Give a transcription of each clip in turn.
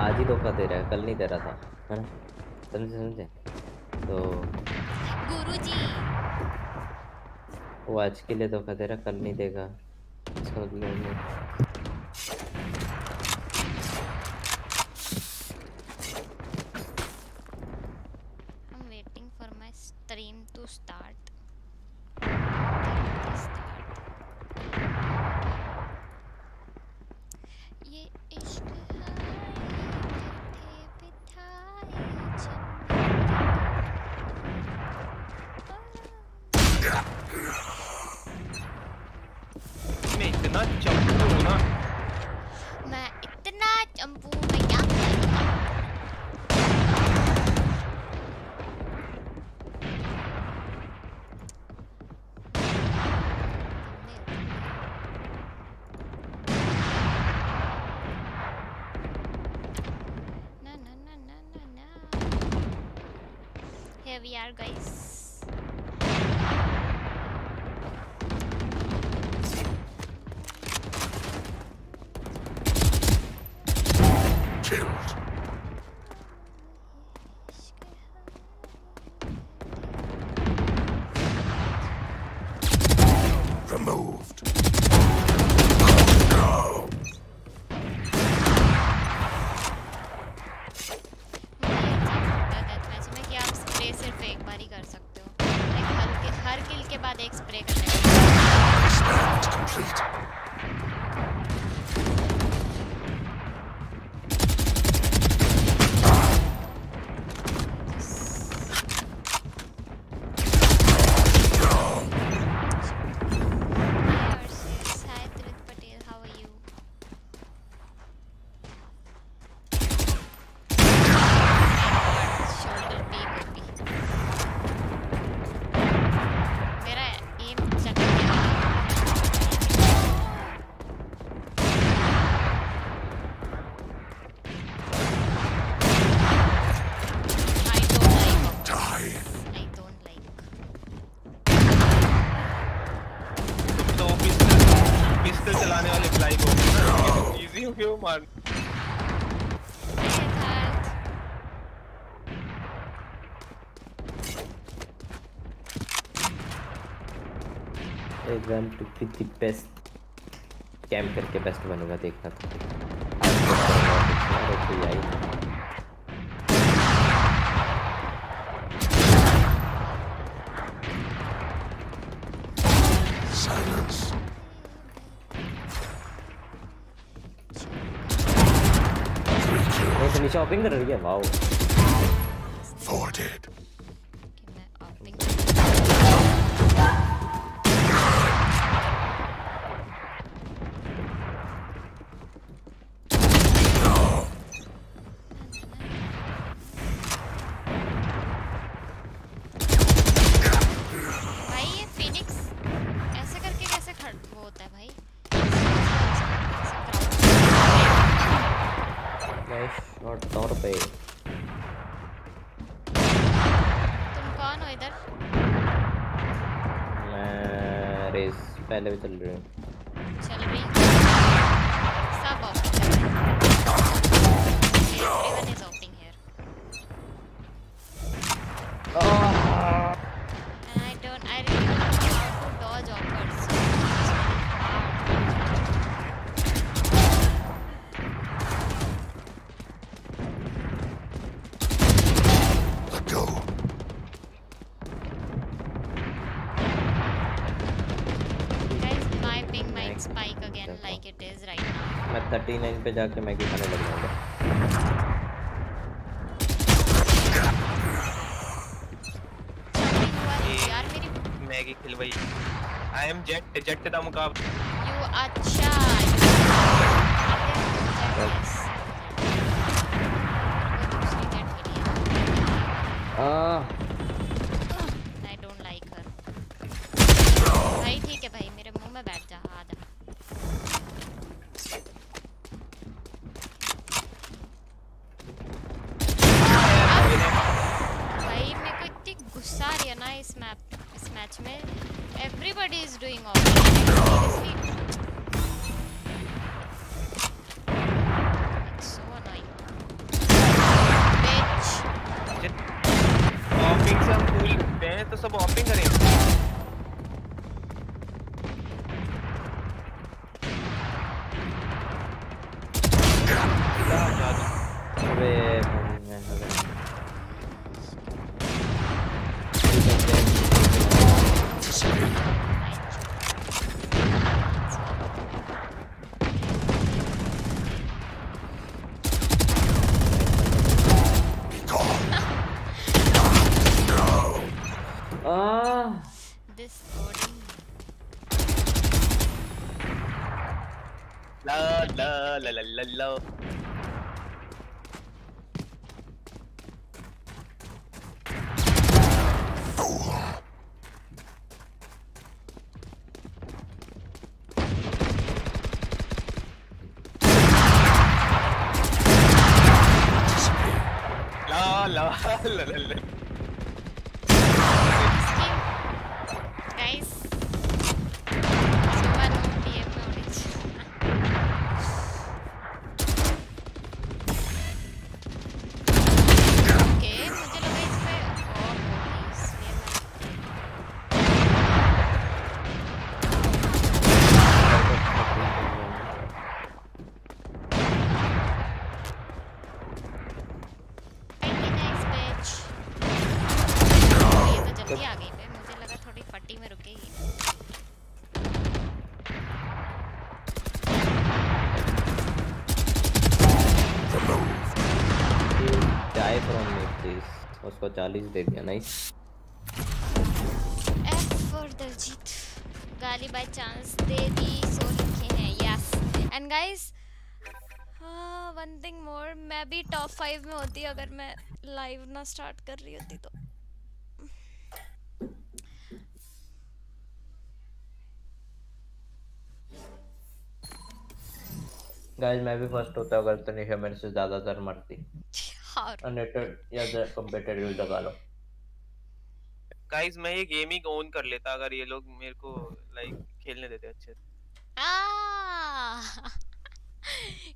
आज ही धोखा दे रहा है कल नहीं दे रहा था है ना? समझे समझे? तो वो आज के लिए धोखा दे रहा कल नहीं देगा इसका मतलब टू बी दी बेस्ट कैम करके बेस्ट बनेगा देखना तो। शॉपिंग तो कर रही है वाओ पहले भी चल रही पॉइंट पे जाके मैगी खाने लग जाऊँगा। मैगी खिलवाई। आई एम जेट जेट का मुकाबला। चालीस दे दिया नाइस दलजीत गाली बाय चांस दे दी सो लिखे हैं yes and guys one thing more मैं भी टॉप फाइव में होती अगर मैं लाइव ना स्टार्ट कर रही होती तो। गाइस मैं भी फ़र्स्ट होता अगर तनिषा मेरे से ज़्यादातर मरती। और अनरेटेड या कंपेटिटिव लगा लो गाइस मैं ये गेमिंग ओन कर लेता अगर ये लोग मेरे को लाइक खेलने देते अच्छे से।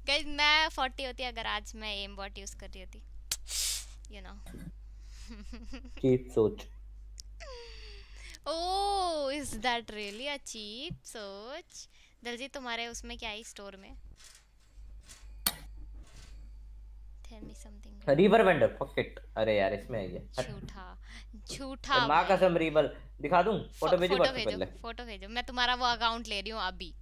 गाइस मैं 40 होती अगर आज मैं एम बॉट यूज़ कर रही होती। यू नो चीप सोच। ओह is that really a cheap सोच? दलजीत तुम्हारे उसमें क्या है स्टोर में? Tell me something reaver vandal fuck it अरे यार इसमें है ये। झूठा झूठा माँ कसम रिवर दिखा दूँ? फ़ोटो भेजो फ़ोटो भेजो फ़ोटो भेजो। मैं तुम्हारा वो अकाउंट ले रही हूँ अभी।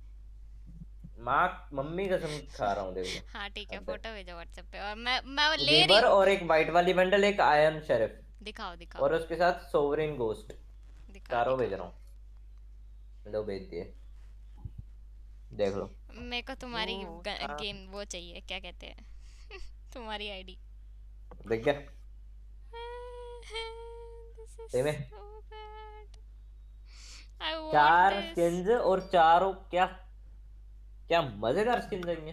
माँ मम्मी कसम खा रहा हूँ देखो। हाँ ठीक है फ़ोटो भेजो व्हाट्सएप पे। और मैं मैं वो ले रही रिवर हूँ। और एक वाइट वाली बंडल एक आयरन शेरिफ दिखाओ दिखाओ। और उसके साथ सोवरेन गोस्ट दिखाओ चारों भेज रहा हूँ। लो भेज दिए। देख लो। मेरे को तुम्हारी हाँ। गेम वो चाहिए क्या कहते हैं? तुम्हारी आईडी देख सही में? चार स्किन्स और चारों क्या क्या मज़ेदार स्किन देंगे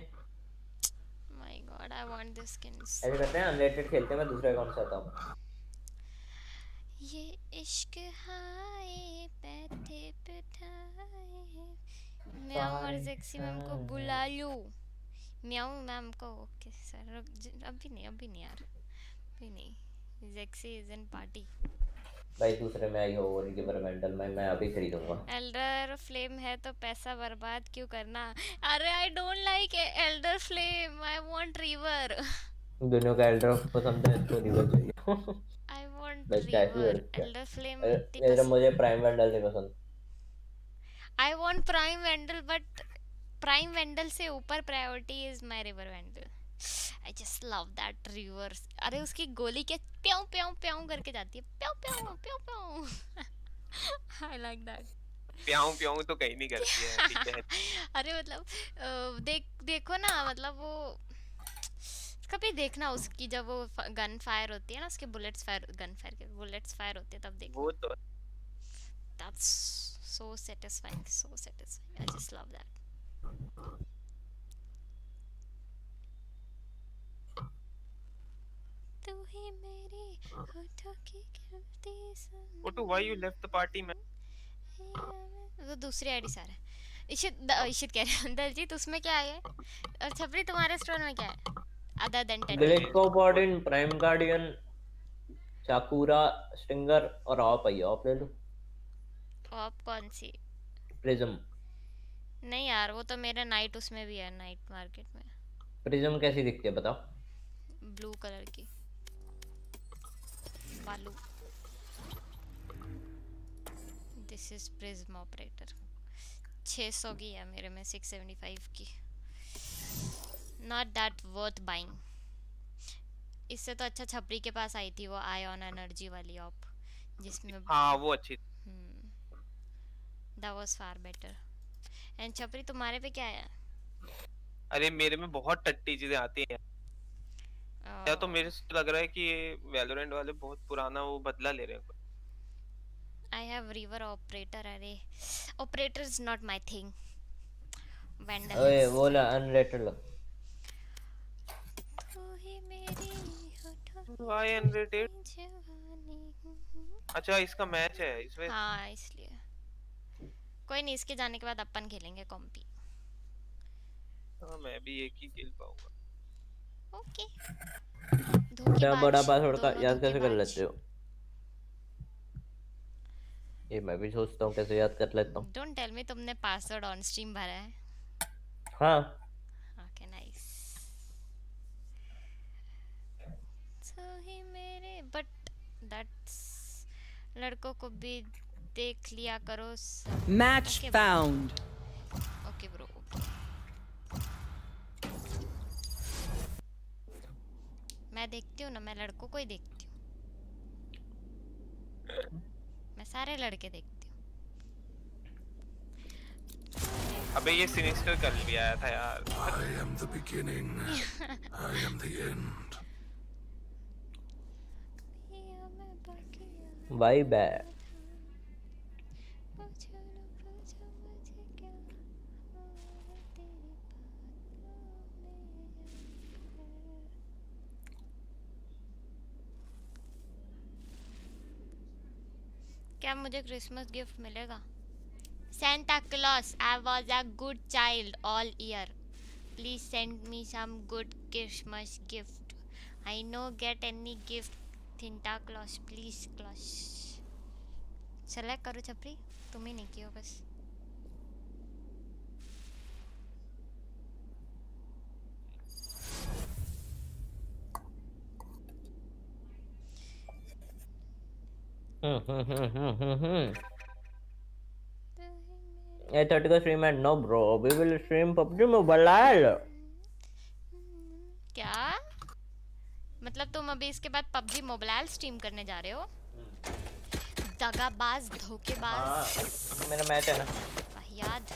my God I want this skins ऐसे करते हैं अनरेटेड खेलते हैं मैं दूसरे अकाउंट से आता हूँ। ये इश्क हाय बैठे बिठाए म्याऊ और जेक्सी मैम को बुला लूँ। म्याऊ मैम को ओके सर रुक अभी नहीं अभी नहीं यार अभी नहीं जेक्सी इज़ इन पार्टी भाई दूसरे में आई हो और रिवर वेंडल में मैं अभी खरीदूँगा। एल्डर फ्लेम है तो पैसा बर्बाद क्यों करना? अरे I don't like elder flame I want reaver दोनों का एल्डर पसंद है तो रिवर चाहिए। I want reaver elder flame मेरे मुझे प्राइम वेंडल नहीं पसंद। I want prime vandal but prime vandal से ऊपर priority is my reaver vandal I just love that reaver अरे उसकी गोली क्या प्याऊ प्याऊ प्याऊ करके जाती है। प्याऊ प्याऊ प्याऊ प्याऊ। I like that Pyau Pyau तो कहीं नहीं करती है ठीक है। अरे मतलब देख देखो ना मतलब वो कभी देखना उसकी जब वो गन फायर होती है ना उसके बुलेट्स फायर गन फायर के बुलेट्स फायर होते हैं तब देखो। वो तो that's so satisfying so satisfying. I just love that. तू ही मेरी होठों की गिनती वो तो why you left the party में वो दूसरी आईडी सारा इशित इशित कह रहे हैं दलजीत उसमें क्या है? और छपरी तुम्हारे स्टोर में क्या है? Other than ten prime guardian चाकूरा stinger और ऑप आई ऑप ले लो। ऑप कौन सी? प्रिज्म नहीं यार वो तो मेरे नाइट उसमें भी है नाइट मार्केट में। प्रिज्म कैसी दिखती है बताओ? ब्लू कलर की। बालू। दिस इज़ प्रिज्म ऑपरेटर 600 की है मेरे में 675 की। नॉट दैट वर्थ बाइंग इससे तो अच्छा छपरी के पास आई थी वो आयन एनर्जी वाली ऑप जिसमें हाँ वो अच्छी that was far better and छपरी तुम्हारे पे क्या है? अरे मेरे में बहुत टट्टी चीज़ें आती हैं। या तो मेरे से लग रहा है कि ये वैलोरेंट वाले बहुत पुराना वो बदला ले रहे हैं। I have river operator अरे। Operator is not my thing. Vandal ओए वो ला अनरेटेड लो। तू ही अच्छा इसका मैच है इसमें हाँ इसलिए। कोई नहीं इसके जाने के बाद अपन खेलेंगे कॉम्पी हाँ, मैं भी एक ही खेल पाऊँगा। ओके इतना बड़ा पासवर्ड का याद कैसे कर लेते हो? ये मैं भी सोचता हूँ कैसे याद कर लेता हूँ। डोंट टेल मी तुमने पासवर्ड ऑन स्ट्रीम भरा है। हाँ। ओके नाइस तो ही मेरे बट दैट्स लड़कों को भी देख लिया करो bro. found. ओके ब्रो मैं देखती हूँ ना मैं लड़कों को ही देखती हूँ मैं सारे लड़के देखती हूँ अबे ये सिनिस्टर कर लिया था यार I am the beginning. I am the end. पिया मैं क्या मुझे क्रिसमस गिफ्ट मिलेगा? Santa Claus I was a good child all year please send me some good Christmas gift I no get any gift Santa Claus please Claus select करो छपरी तुम्हें नहीं किया बस। हम्म हम्म हम्म हम्म हम्म हम्म ये थर्टी का स्ट्रीम है no bro we will stream PUBG mobile क्या? मतलब तुम अभी इसके बाद पबजी मोबाइल स्ट्रीम करने जा रहे हो? दगाबाज धोखेबाज। मेरा मैच है ना। वाहियात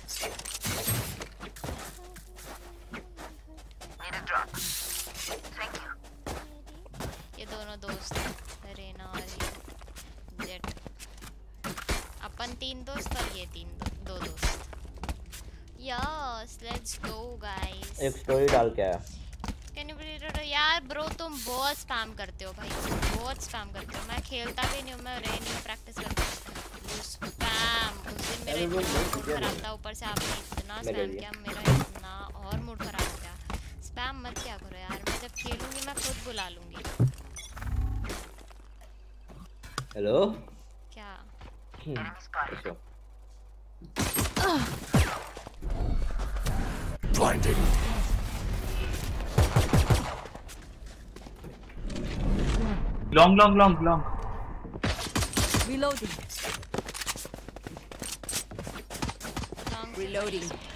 ये दोनों दोस्त रेना और ये जेट अपन तीन दोस्त और ये तीन दो, दो दोस्त यस लेट्स गो गाइस एक स्टोरी डाल के आया। कैन यू बिलीव यार ब्रो तुम बहुत स्पैम करते हो भाई। बहुत स्पैम करते हो। मैं खेलता भी नहीं हूँ मैं नहीं हूँ प्रैक्टिस करता हूँ। स्पैम उस दिन मेरा इतना मूड खराब था ऊपर से आपने इतना स्पैम किया मेरा इतना और मूड खराब हो गया। स्पैम मत क्या करो यार। मैं जब खेलूँगी मैं खुद बुला लूँगी। Hello fucking. Let's go. Blinding. Long, long, long, long. Reloading. Reloading.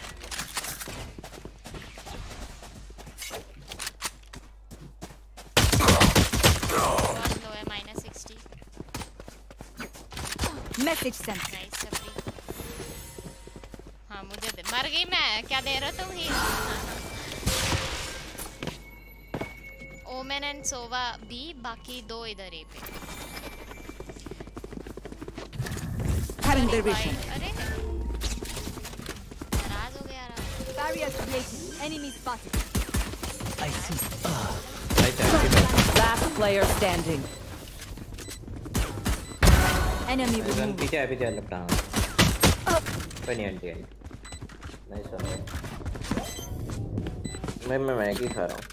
Message sent. Nice सफरी हाँ मुझे दे मर गई मैं क्या दे रहे हो तुम ही ओमेन एंड सोवा बी बाकी दो इधर ए पे अरे their vision. अरे नाराज़ हो गया यार Barriers created. Enemy spotted. Last player standing. Enemy removed. पीछे है पीछे लपटा कोई नहीं आंटी आई नाइस वन मैं मैं मैगी खा रहा हूँ।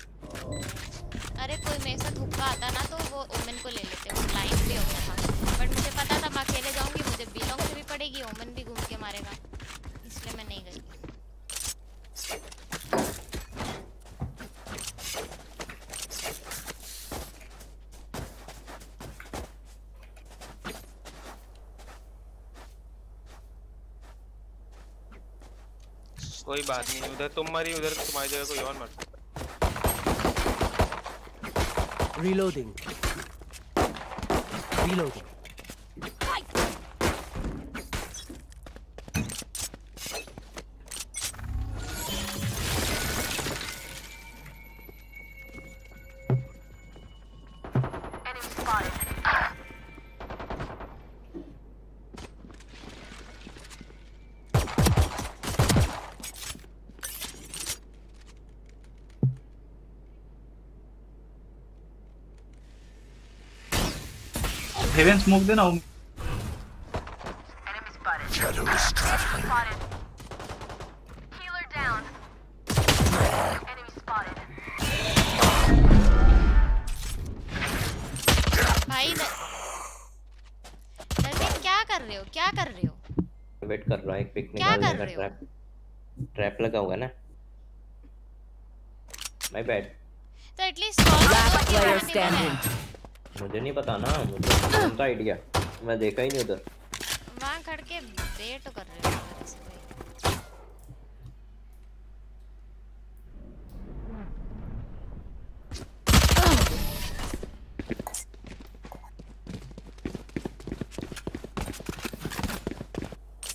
अरे कोई मेरे साथ हुक्का आता ना तो वो ओमन को ले लेते हैं। लाइन पे होता था। बट मुझे पता था मैं अकेले जाऊँगी मुझे बिलोंग से भी पड़ेगी ओमन भी घूम के मारेगा। इसलिए मैं नहीं गई। कोई बात नहीं उधर तुम मरी उधर तुम्हारी जगह कोई और मर रीलोडिंग Reloading. हेवन स्मोक देना Shadows traveling. Healer down. Enemy spotted. भाई नवीन क्या कर रहे हो क्या कर रहे हो वेट कर रहा हूँ एक पिक क्या निकालने कर का रहे हो? ट्रैप ट्रैप लगा हुआ है ना माय बैड तो एटलीस्ट कॉल मुझे नहीं पता ना मुझे कौन सा आइडिया मैं देखा ही नहीं उधर। वहाँ खड़ के वेट कर रहे हो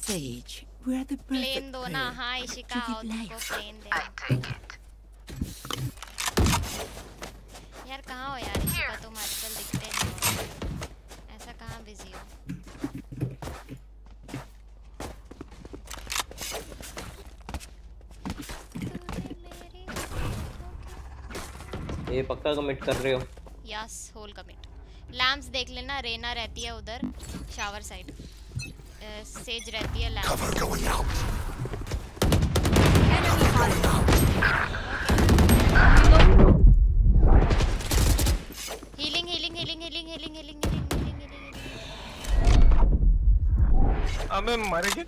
Sage, we're the प्लेन दो ना हाँ इशिका आओ तुमको प्लेन दे। पक्का कमिट कर रहे हो? यस होल कमिट लैम्प्स देख लेना रेना रहती है उधर शावर साइड सेज रहती है lamp Cover going out. Healing healing healing healing healing healing healing healing healing अबे मर गए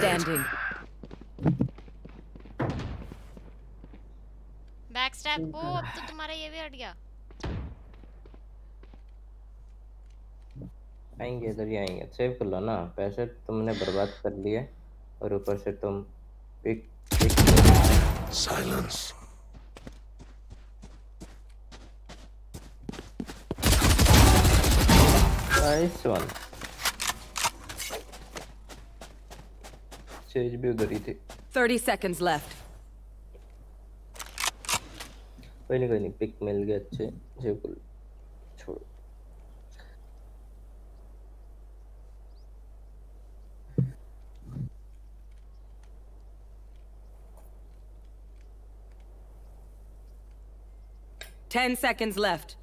standing. बैक स्टैप ओ अब तो तुम्हारा ये भी हट गया। आएँगे इधर ही आएँगे। सेव कर लो ना। पैसे तुमने बर्बाद कर लिए और ऊपर से तुम pick pick Silence. Nice one Sage भी उधर ही थी 30 seconds left. नहीं कोई नहीं पिक मिल गए अच्छे सेव कर लो छोड़ो Ten seconds left.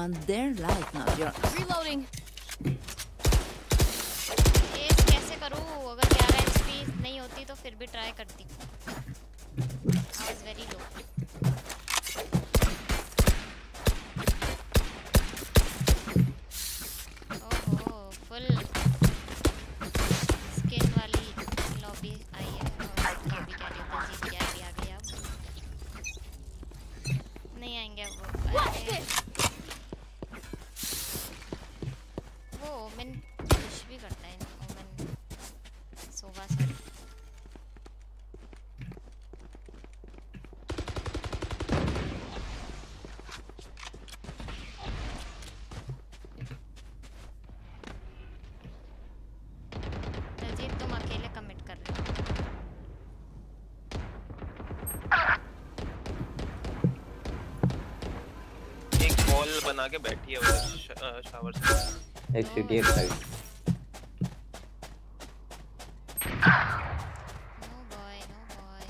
Want their life, not yours. Reloading. कैसे करूँ अगर 11 एचपी नहीं होती तो फिर भी ट्राई करती आई वाज वेरी लो बना के बैठी है उधर शावर से एक सिटी एक side no boy no boy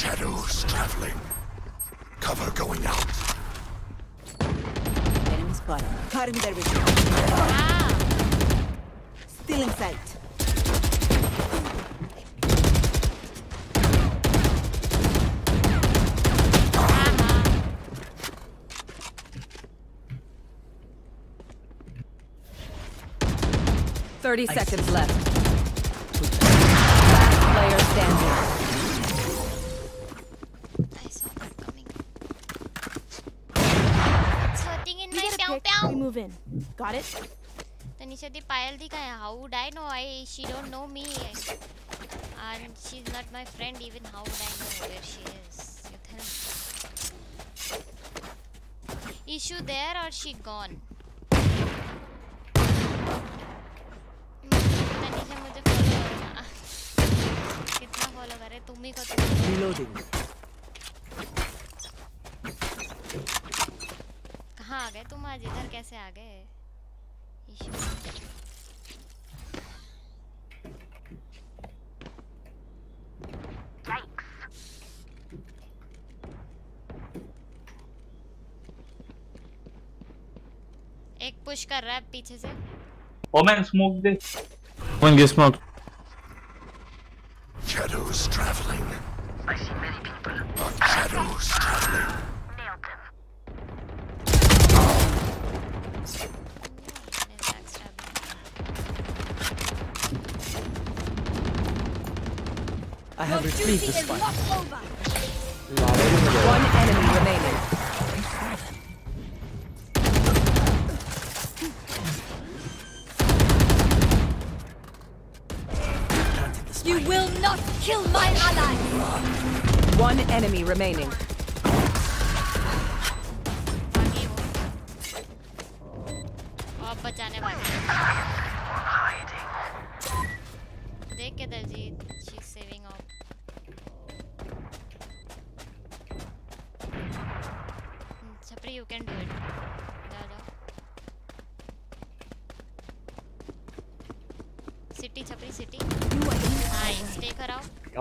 Shadows traveling. Cover going out. Enemy spotted. Cutting their vision. Ah! 30 I seconds see. left. Last player standing. We move in. Got it? Then he said the pile the guy. How would I know? I she don't know me. And she's not my friend even how would I know where she is? You tell me. Is she there or she gone? Push कर रहा है पीछे से Omen smoke दे One get smoked.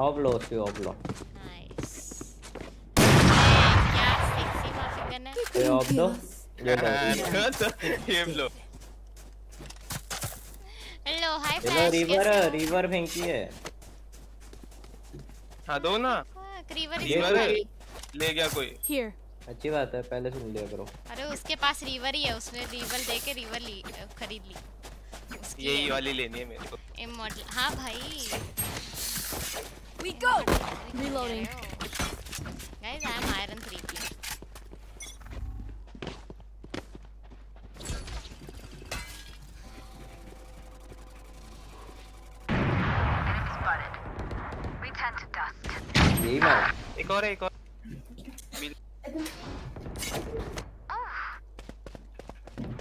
लो उसकी क्या माफ़ी ये ये ये लो hello hi flash river river फेंकी है हाँ दो ना क्रीवर रिवर ले गया कोई Here. अच्छी बात है पहले सुन लिया करो अरे उसके पास रिवर ही है उसने रिवर दे के रिवर ली खरीद ली यही वाली लेनी है मेरे को एम हाँ भाई We go! Reloading. Guys I am iron 3 player Enemy spotted. We tend to dust. यही मार एक और है एक और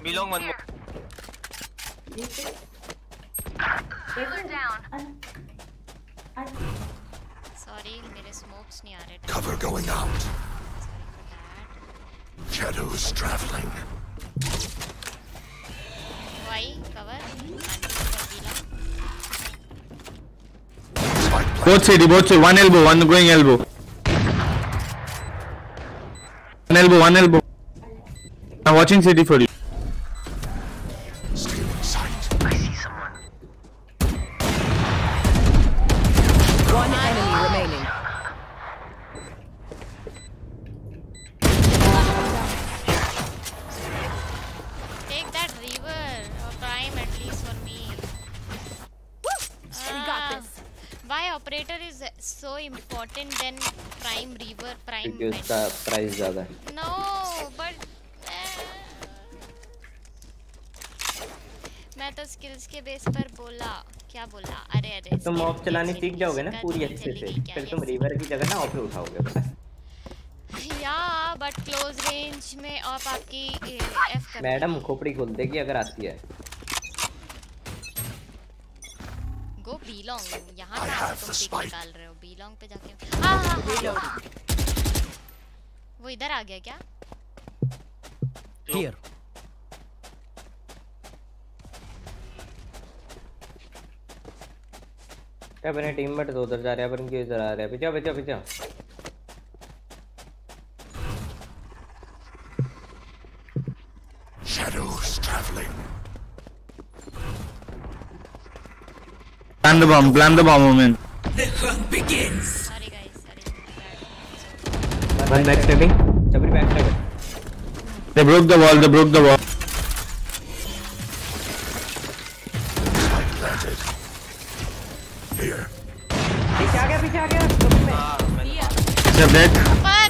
belong one more Healer down. Sorry मेरे स्मोक्स नहीं आ रहे Cover going out. Sorry for that Shadows traveling. Why cover Spike Both side, both side. One elbow, one going elbow. One elbow, one elbow. I'm watching city for you. Op चलानी सीख जाओगे ना पूरी अच्छे से फिर तुम रिवर की जगह ना ऑफ़ उठाओगे पता या बट क्लोज रेंज में ऑफ़ आपकी एफ़ मैडम खोपड़ी खोल देगी अगर आती है? गो बीलोंग यहाँ the तुम पिक निकाल रहे हो बीलोंग पे जाके। हाँ हाँ हाँ। वो इधर आ गया क्या? Here. क्या अपने टीममेट तो उधर जा रहे हैं अपन क्यों इधर आ रहे हैं पीछे पीछे पीछे आओ। Shadows traveling. Plant the bomb, plant the bomb, Omen. Sorry guys sorry One backstabbing. जबरी backstabber. They broke the wall, they broke the wall. Dead. पर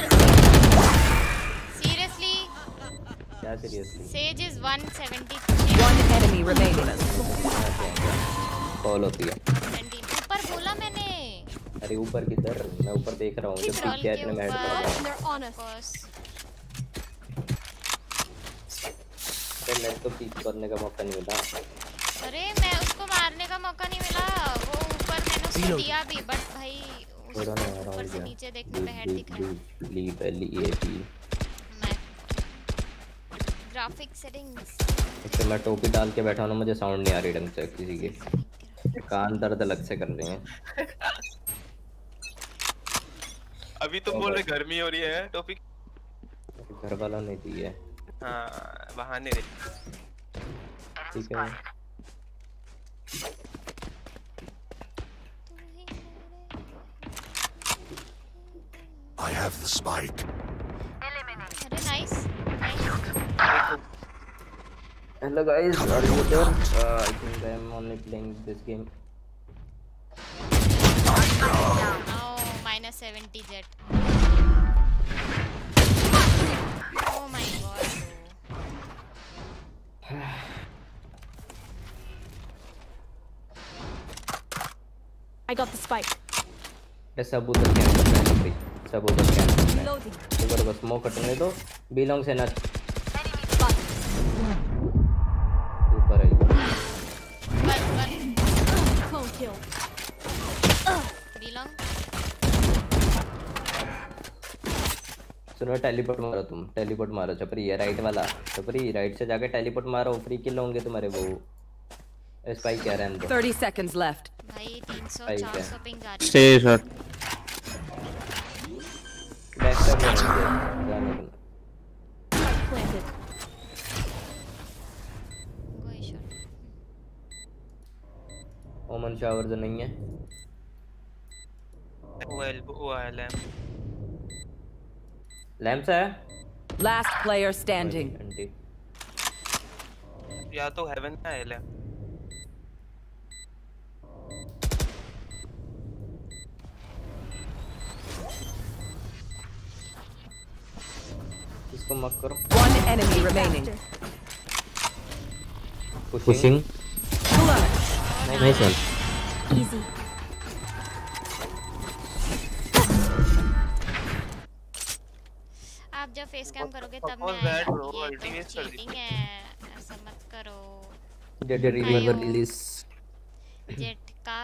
सीरियसली क्या seriously Sage is 173 One enemy remaining. Call होती है ऊपर बोला मैंने। अरे ऊपर किधर? मैं ऊपर देख रहा हूँ जब Troll पीछे इतने मैं ऊपर? Head They're on us. course मैं तो पीक करने का मौका नहीं मिला। अरे मैं उसको मारने का मौका नहीं मिला। वो ऊपर मैंने उसको दिया भी बट भाई थोड़ा ना आ रहा ऊपर हूँ से क्या नीचे देखने पे हेड दिख। रहा है ई ए पी मैं ग्राफिक सेटिंग्स इससे मैं टोपी डाल के बैठा हूँ मुझे साउंड नहीं आ रही ढंग से किसी के। कान दर्द अलग से कर रहे हैं। अभी तुम बोल रहे गर्मी हो रही है टॉपिक घर वालों ने दी है। हाँ बहाने ठीक है। I have the spike. Hello guys, are you there? Uh, I think I'm only playing this game. Oh, minus 70 jet. Oh my god. I got the spike. That's a boot camera. सब उधर camp हैं? Reloading. ऊपर बस smoke हटने दो। Belong से ना. ऊपर है। सुनो टेलीपोर्ट मारो तुम। टेलीपोर्ट मारो छपरी है राइट वाला। छपरी राइट से जाके टेलीपोर्ट मारो। फ्री किल होंगे तुम्हारे वो। स्पाइक कह रहे हैं तो। 30 seconds left. भाई 300 क्या? 400 पिंग आ रही planted. कोई शॉट ओमन शावर जो नहीं है। वो एल्बो वो है लैम्प लैम्प है? Last player standing. या तो हेवन में है लैम्प इसको मत करो। One enemy remaining. Pushing nice one Easy. आप जब फेस कैम करोगे तब मैं। ये कर दी। चीटिंग है ऐसा मत करो। जेट रिमेंबर रिलीज़ जेट का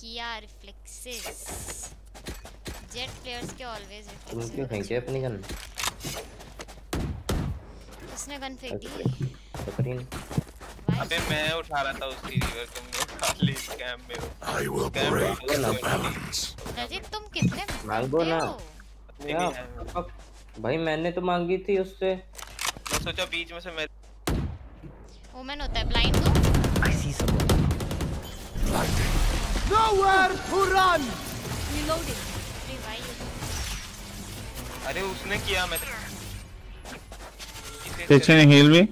किया रिफ्लेक्सेस जेट प्लेयर्स के ऑलवेज तुम क्यों रिफ्लेक्सेस फेंके अपनी गन उसने गन फेंक दी। छपरी अबे मैं उठा रहा था उसकी रिवर तुमने उठा ली स्कैम में Scam break में the उसको- रजित तुम कितने मांगो ना। हो? भाई मैंने तो मांगी थी उससे। मैं सोचा बीच में से मैं वुमेन होता है ब्लाइंड तो I see someone. Reloading. अरे भाई अरे उसने किया मैं They heal me?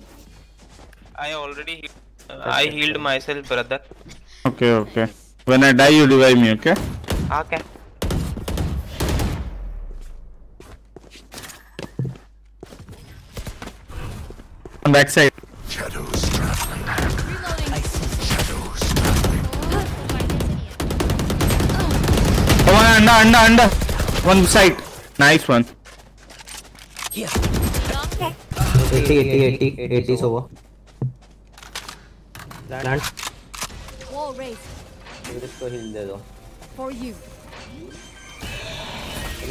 I already healed. Uh, I healed myself, brother. Okay, okay. When I die, you revive me, okay? Okay. On back side. Shadows traveling. Shadows traveling. Oh, one under, under, under. One side. Nice one. Yeah. Long 80 80 80 80 so वो plant Wall raised. फिर इसको हिल दे दो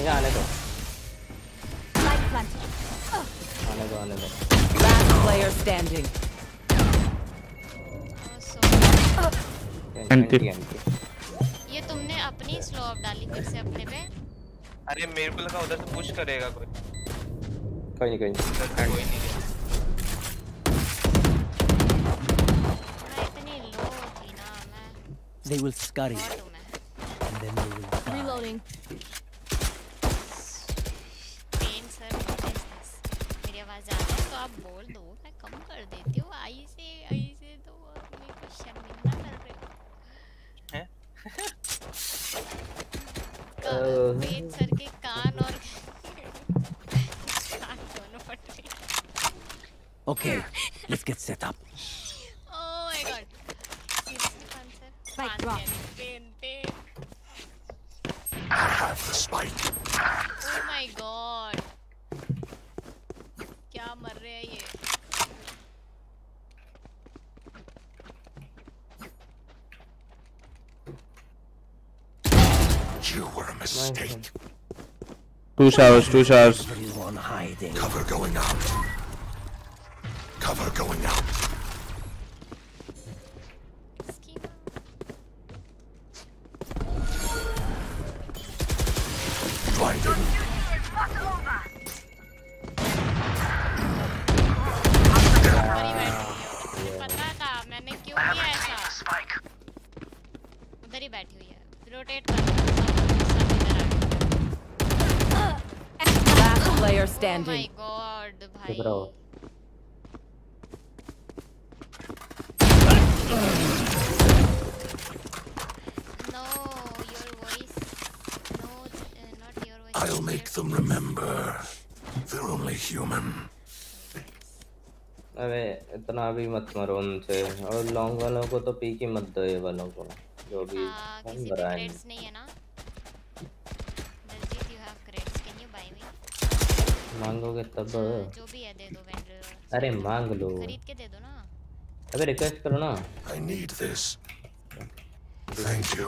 आने दो. आने दो आने दो. एंटी ये तुमने अपनी स्लो अप डाली फिर से अपने पे अरे मेरे को लगा उधर से पुश करेगा कोई कोई नहीं कोई नहीं गया मैं इतनी लो थी ना मैं They will scurry, और हूँ मैं and then they will die. Reloading. पेन सर मेरी आवाज़ जाती है तो आप बोल दो मैं कम कर देती हूँ आई से आई से तो आप मेरे को शर्मिंदा कर रहे हो हैं? का- pen sir Two showers, two showers. भी मत मरो उनसे। और लॉन्ग वालों को तो पी की मत दो ये वालों को। जो भी हाँ, कौन किसी है। नहीं है ना? Daljeet you have credits can you buy me मांगोगे तब? जो भी है दे दो वेंडर अरे मांग लो। खरीद के दे दो ना। अबे रिक्वेस्ट करो ना। I need this. Thank you.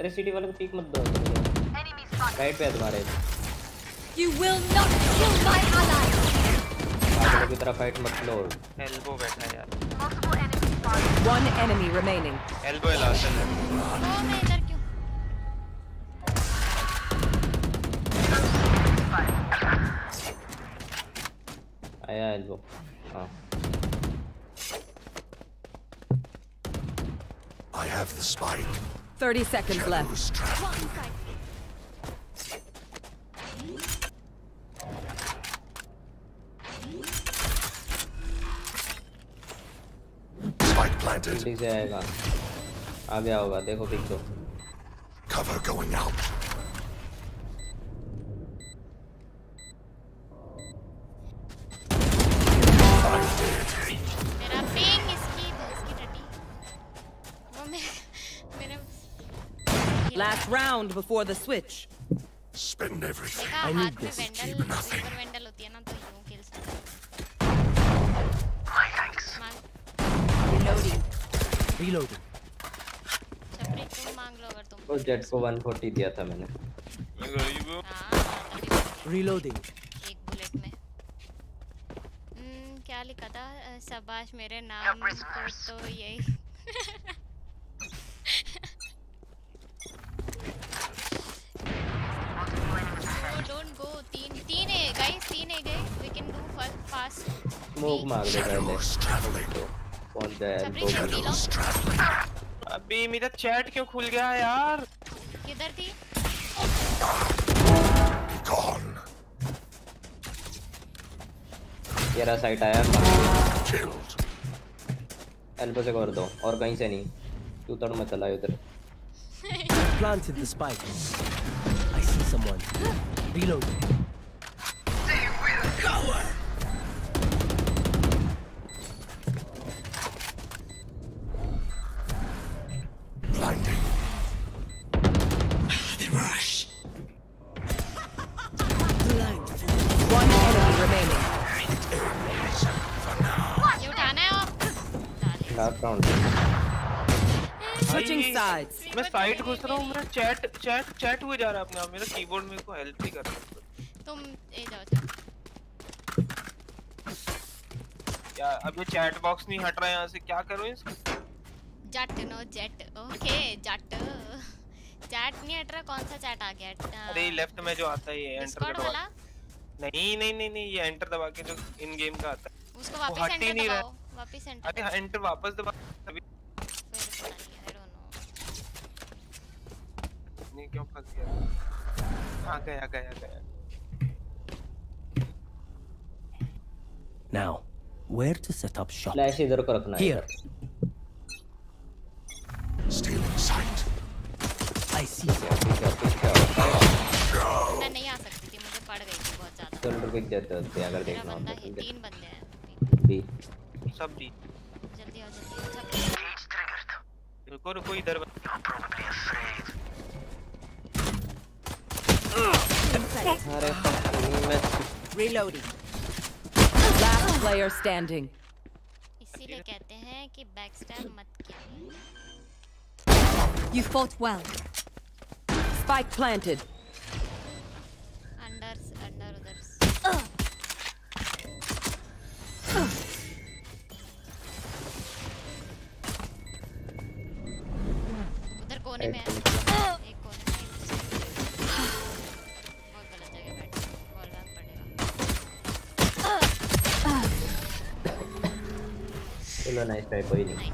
अरे सिटी वाले को पीक मत दो Enemy spotted. राइट पे है तुम्हारे You will not kill my ally! आगे की तरफ फाइट मत लो एल्बो बैठा है यार Multiple enemy spotted. One enemy remaining. Elbow है लास्ट ओ मैं इधर क्यों आया एल्बो हाँ I have the spike. 30 seconds left. Shadows traveling. Spike planted. जल्दी से आएगा आ गया होगा देखो पिक दो Cover going out. round before the switch. Spend everything. I need this. Keep nothing. है तो My thanks. Reloading. Reloading. उस जेट को 140 दिया था मैंने हाँ Reloading. एक बुलेट में हम्म, क्या लिखा था अ, शबाश मेरे नाम तो यही डोंट गो तीन तीन है गाइस तीन है गए we can do fast smoke मार दे पहले। कौन दे अभी मेरा चैट क्यों खुल गया यार? किधर थी? तेरा साइट आया। एल्बो से कर दो और कहीं से नहीं। तू तड़ में चला उधर planted the spike. I see someone. Reload Switching मैं साइट घुस रहा हूँ मेरा चैट चैट चैट हुए जा रहा है अपने आप मेरा कीबोर्ड मेरे को हेल्प नहीं कर रहा तुम ए जाओ जाओ। क्या अब ये चैट बॉक्स नहीं हट रहा है यहाँ से क्या करूँ इसको? Jatt no Jett okay Jatt chat नहीं हट रहा कौन सा चैट आ गया? अरे लेफ़्ट में जो आता है ये एंटर वाला? नहीं नहीं नहीं नहीं ये एंटर दबा के जो इन गेम का आता है। उसको वापस एंटर दबाओ वापस एंटर अरे एंटर वापस दबा। अभी फिर पता नहीं आई डोंट नो नहीं क्यों फंस गया हाँ गया गया गया Now, where to set up shop? Flash इधर को रखना है Here. इधर। Stealing sight. I see. ठीक है ठीक है मैं नहीं आ सकती थी मुझे पड़ गई थी बहुत ज़्यादा चल रुक देते होते अगर मेरा देखना बंदा होता है तो तीन बंदे हैं बी सब दी जल्दी आओ जल्दी आओ सब Cage triggered. रुको रुको इधर You're probably afraid. अरे fucking मैं Reloading. Last player standing. इसीलिए कहते हैं कि बैक स्टैब मत किया You fought well. Spike planted. Under under उधर उधर कोने में है चलो नाइस ट्राई कोई नहीं।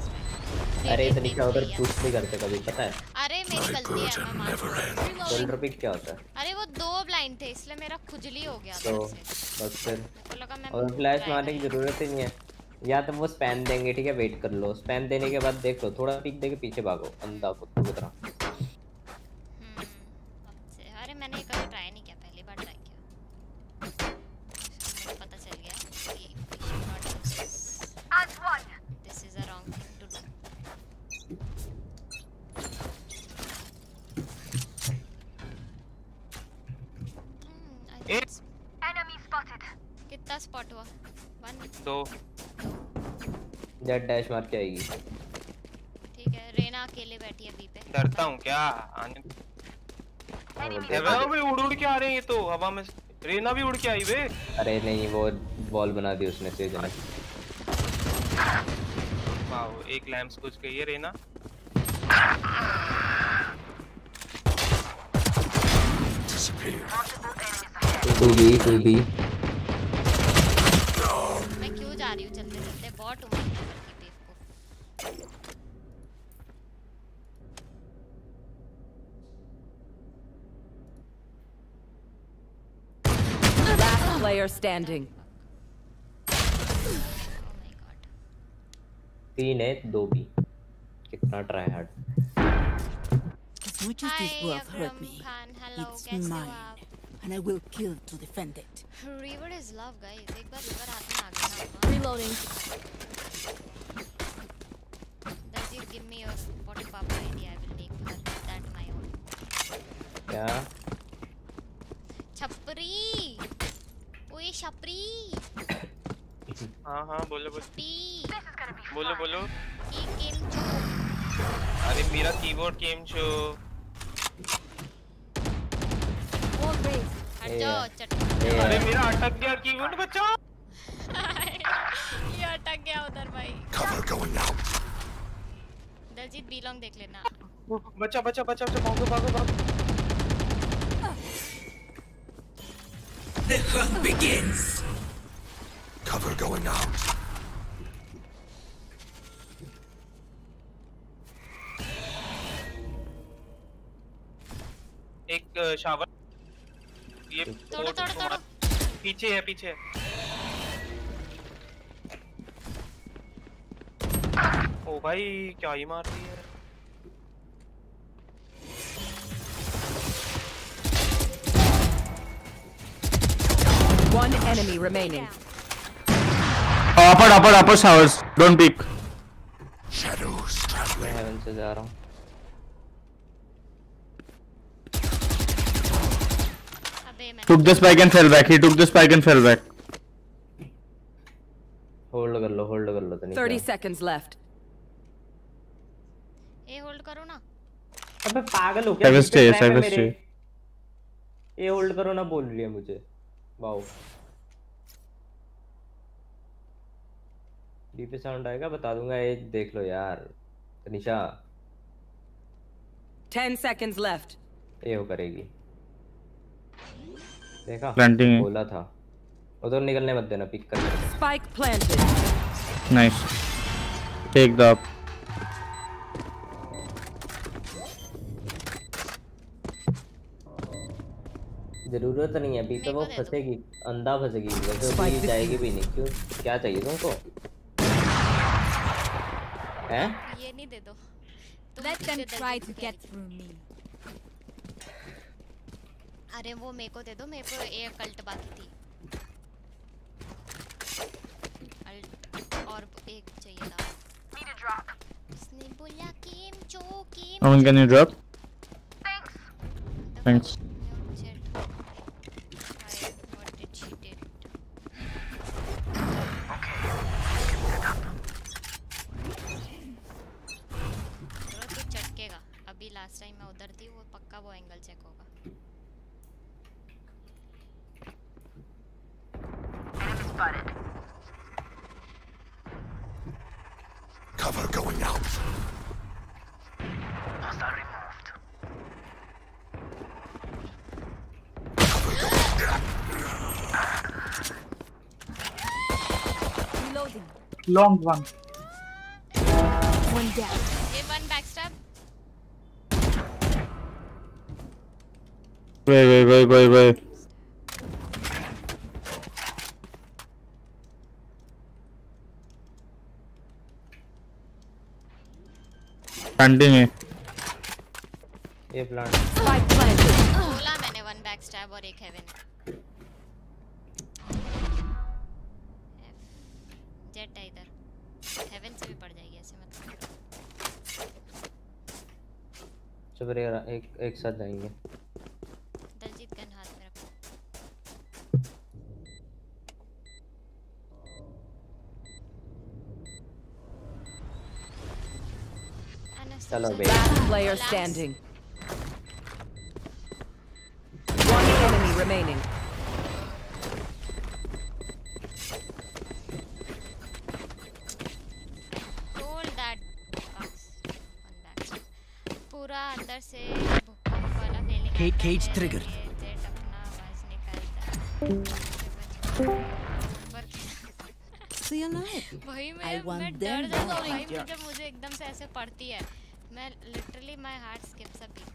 अरे इतनी क्या उधर पुश नहीं करते कभी पता है? अरे मेरी गलती है मैं हूँ। शोल्डर पिक क्या होता है? अरे वो दो ब्लाइंड थे इसलिए मेरा खुजली हो गया तो बस फिर मेरे लगा मैं और फ्लैश मारने की ज़रूरत ही नहीं है। या तो वो स्पैम देंगे ठीक है वेट कर लो। स्पैम देने के बाद देख लो थोड़ा पिक देके पीछे भागो अंधा कुत्ते की तरह जेट डैश मार के आएगी। ठीक है रेना अकेले बैठी है बी पे। डरता हूँ क्या? आने भी उड़ उड़ के आ रहे हैं ये तो। हवा में रेना भी उड़ के आई बे अरे नहीं वो बॉल बना दी उसने सेज ने वाओ एक लैम्प्स कुछ गई है Reyna. Two B two B player standing. Oh my god. तीन है दो बी कितना try hard As much as this Hi, world hurt Akram me, Khan. Hello, it's कैसे हो mine, आप? and I will kill to defend it. River is love, guys. एक बार river हाथ में आ गया ना आपका। Reloading. Does you give me your what papa ID? I will make her that my own. क्या छपरी ओए छपरी हाँ हाँ बोलो बोलो। बोलो बोलो। की किन चो अरे मेरा कीबोर्ड गेम शो अरे मेरा अटक गया कीबोर्ड बचाओ ये अटक गया उधर भाई। Cover going out. Daljeet belong देख लेना। बचा बचा बचा बचा भागो भागो भागो। The hunt begins! Cover going out. एक शावर ये तोड़, तोड़, तोड़, पीछे है पीछे ओ भाई क्या ही मार रही है One enemy remaining. Upper, upper, upper showers. Don't peek. Shadows मैं traveling. हेवन से जा रहा हूँ अबे मैंने Took the spike and fell back. He took the spike and fell back. Hold कर लो होल्ड कर लो तो 30 नहीं seconds left. ए होल्ड करो ना अबे पागल हो क्या Cyber बीच में stay, trap है cyber मेरे? stay. ये होल्ड करो ना बोल रही है मुझे वाओ डी पे साउंड आएगा बता दूँगा ये देख लो यार तनिषा 10 seconds left. ये हो करेगी देखा है। बोला था उधर निकलने मत देना पिक कर planted. Nice. Take the up. ज़रूरत नहीं है अभी तो वो। फंसेगी अंधा फंसेगी वैसे भी जाएगी भी नहीं क्यों क्या चाहिए तुमको हैं ये नहीं दे दो to को get कह through me. रही- अरे वो मेरे को दे दो मेरे को ये कल्ट बाकी थी अल्ट और एक चाहिए था Need a drop. उसने बोला केम चो केम Omen, can you drop? Thanks. Thanks. long one. One down. A1 backstab. Wait, wait, wait, wait, wait. Continue. एक साथ जाएँगे। दलजीत गन हाथ में रखो चलो भाई। Player player triggered. ये जेट अपना आवाज़ निकालता है। पर See you alive. वही I मैं want मैं them डर जाता हूँ. भाई मुझे मुझे एकदम से ऐसे पड़ती है मैं literally my heart skips a beat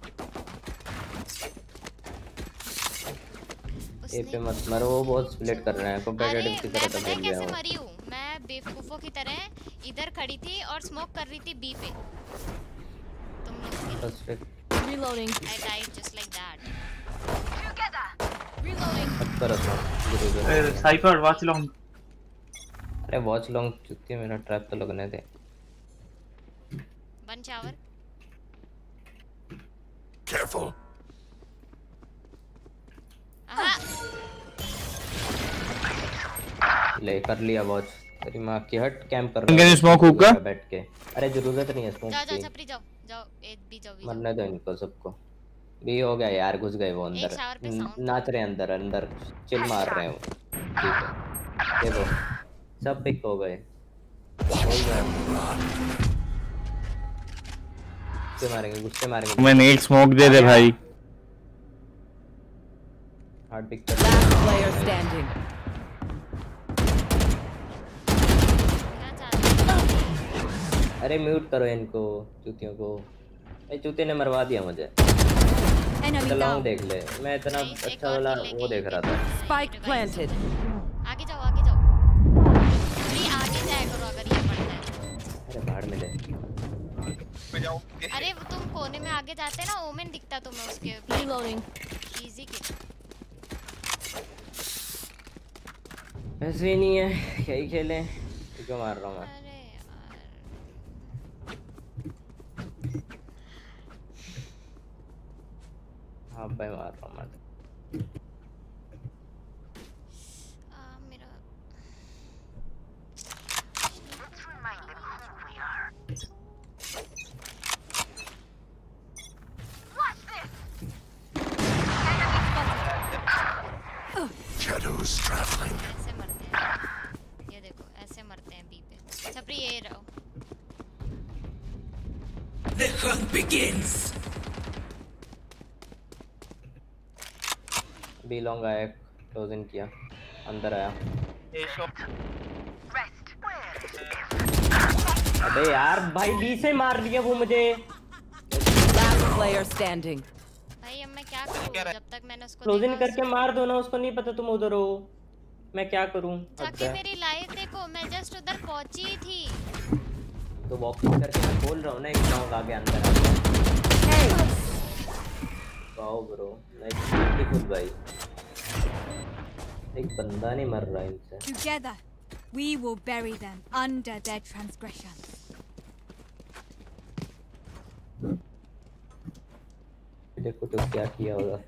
A पे मत मरो वो बहुत स्प्लिट कर रहे हैं अरे कॉम्पिटिटिव की मैं तरह पता तो है खेल गया कैसे मरी हूँ Cypher, watch long. अरे वॉच लॉन्ग चुकी मेरा ट्रैप तो लगने दे। One shower Careful. आहा ले कर लिया वॉच तेरी माँ की हट कैंप कर रहा है smoke hookah? बैठ के। अरे ज़रूरत नहीं है स्मोक जाओ जाओ छपरी जाओ जाओ ए बी जाओ बी जाओ। मरने दो इनको सबको। भी हो गया यार घुस गए वो अंदर। नाच रहे हैं अंदर अंदर। चिल मार रहे हैं वो। ठीक है। देखो सब पिक हो गए। गुस्से मारेंगे गुस्से मारेंगे। Omen, एक smoke दे दे भाई. हार्ड पिक कर। चाहते हो अरे म्यूट करो इनको चूतियों को। ए चूते ने मरवा दिया मुझे। चलो देख ले। मैं इतना अच्छा वाला वो देख रहा था। Spike planted. आगे जाओ आगे जाओ। अरे आगे जाया करो अगर ये पड़ता है अरे मैं अरे तुम कोने में आगे जाते ना ओमेन दिखता तुम्हें उसके Reloading. इजी किल ऐसे ही नहीं है यही खेले। क्यों मार रहा हूँ मैं अरे यार हाँ भाई मार लॉन्ग आया क्लोज इन किया अंदर आया? अबे यार भाई बी से मार लिया वो मुझे। Player standing. भाई अब मैं क्या करूँ? जब तक मैंने उसको क्लोज इन करके मार दो ना उसको नहीं पता तुम उधर हो। मैं क्या करूँ? जाके मेरी लाइफ देखो मैं जस्ट उधर पहुँची थी। तो वॉकिंग करके मैं बोल रहा हूँ ना एक लॉन्ग आगे अंदर आ गया। वाओ ब्रो नाइस ब्यूटीफुल भाई। एक बंदा नहीं मर रहा इनसे Together, we will bury them under their transgressions. देखो तो क्या किया होगा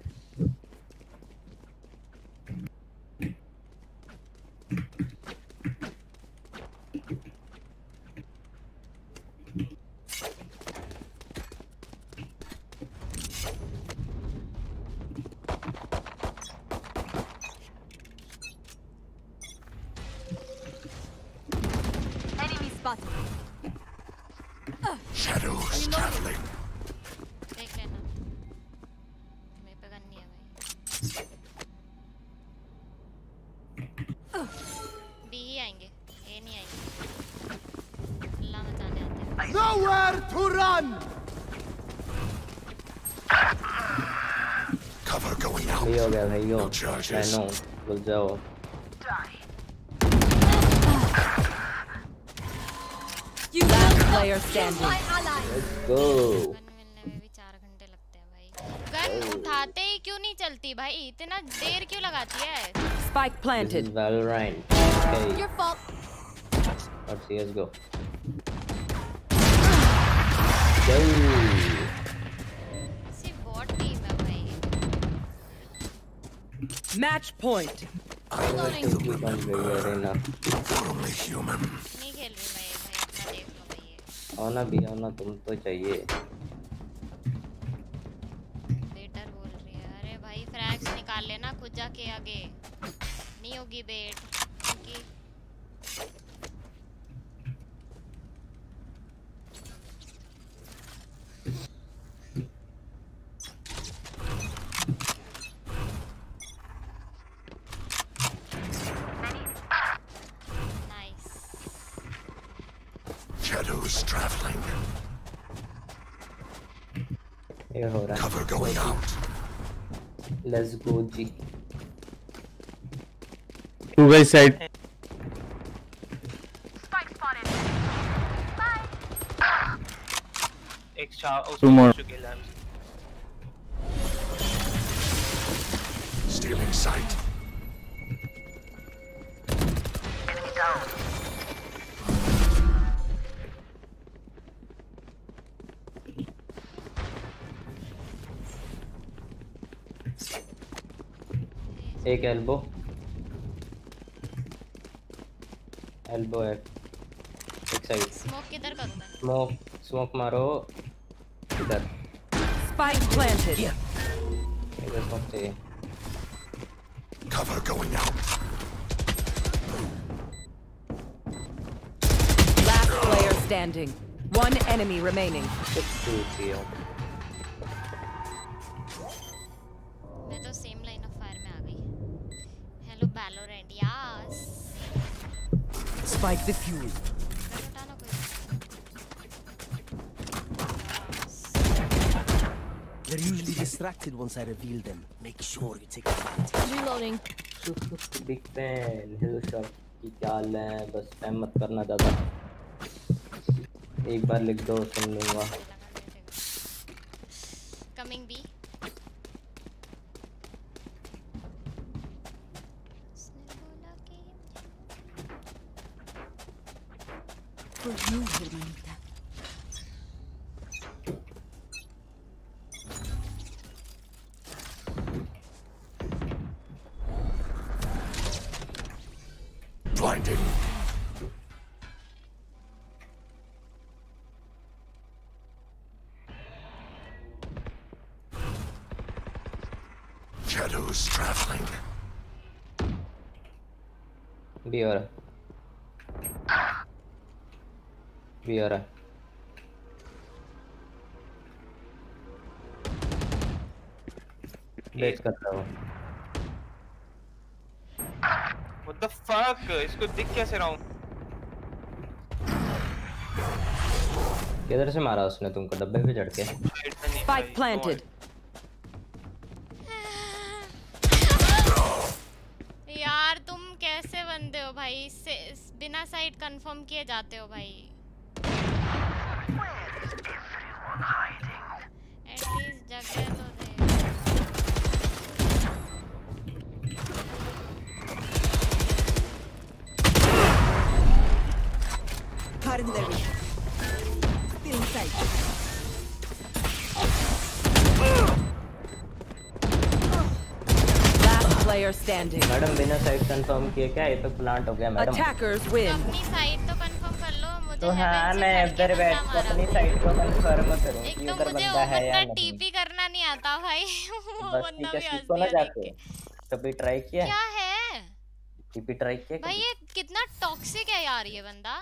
सही हो गया भाई यो No charges. नो भूल जाओ Die. You Last will player not kill standing. my ally. Let's go gun मिलने में भी चार घंटे लगते हैं भाई गन उठाते ही क्यों नहीं चलती भाई इतना देर क्यों लगाती है Spike this is planted. Valorant okay Your fault. और सीएसगो गो सिर्फ Match point. की बन गई है रेना Only human. नहीं खेल रही मैं ये भाई अपना देख लो भाई ये आओ ना भी आना तुम तो चाहिए बेटर बोल रही है अरे भाई फ्रैक्स निकाल लेना खुद जाके आगे नहीं होगी बेट क्योंकि Shadows traveling. ये हो रहा Cover going out. है let's go ji Two guys side. Spike spotted. Bye. एक शा Two more. एक एल्बो एल्बो है एक साइड स्मोक किधर करूं मैं स्मोक स्मोक मारो इधर Spike planted. इधर स्मोक चाहिए Cover going out. Last player standing. One enemy remaining. कुछ टूट गया Spike defused. गन उठाना कोई They're usually distracted once I reveal them. Make sure you take advantage. Reloading. Big fan hello shot की क्या हाल है बस टाइम मत करना ज़्यादा एक बार लिख दो सुन लूंगा बी हो रहा है। बी हो रहा है। बेच कर रहा हूँ। What the fuck? इसको दिख कैसे रहा हूँ? किधर से मारा उसने तुमको? डब्बे पे चढ़ के। Spike planted. कंफर्म किए क्या? ये तो प्लांट हो गया मैडम Attackers win. अपनी साइड तो कंफर्म कर लो मुझे तो हाँ मैं इधर बैठ के अपनी साइड को कंफर्म करूँ एक तो मुझे बंदा है ओपन का टीपी करना नहीं आता भाई। वो बस बंदा है भी सीखो ना जाके कभी ट्राई किया? क्या है? टीपी ट्राई किया भाई ये कितना टॉक्सिक है यार ये बंदा।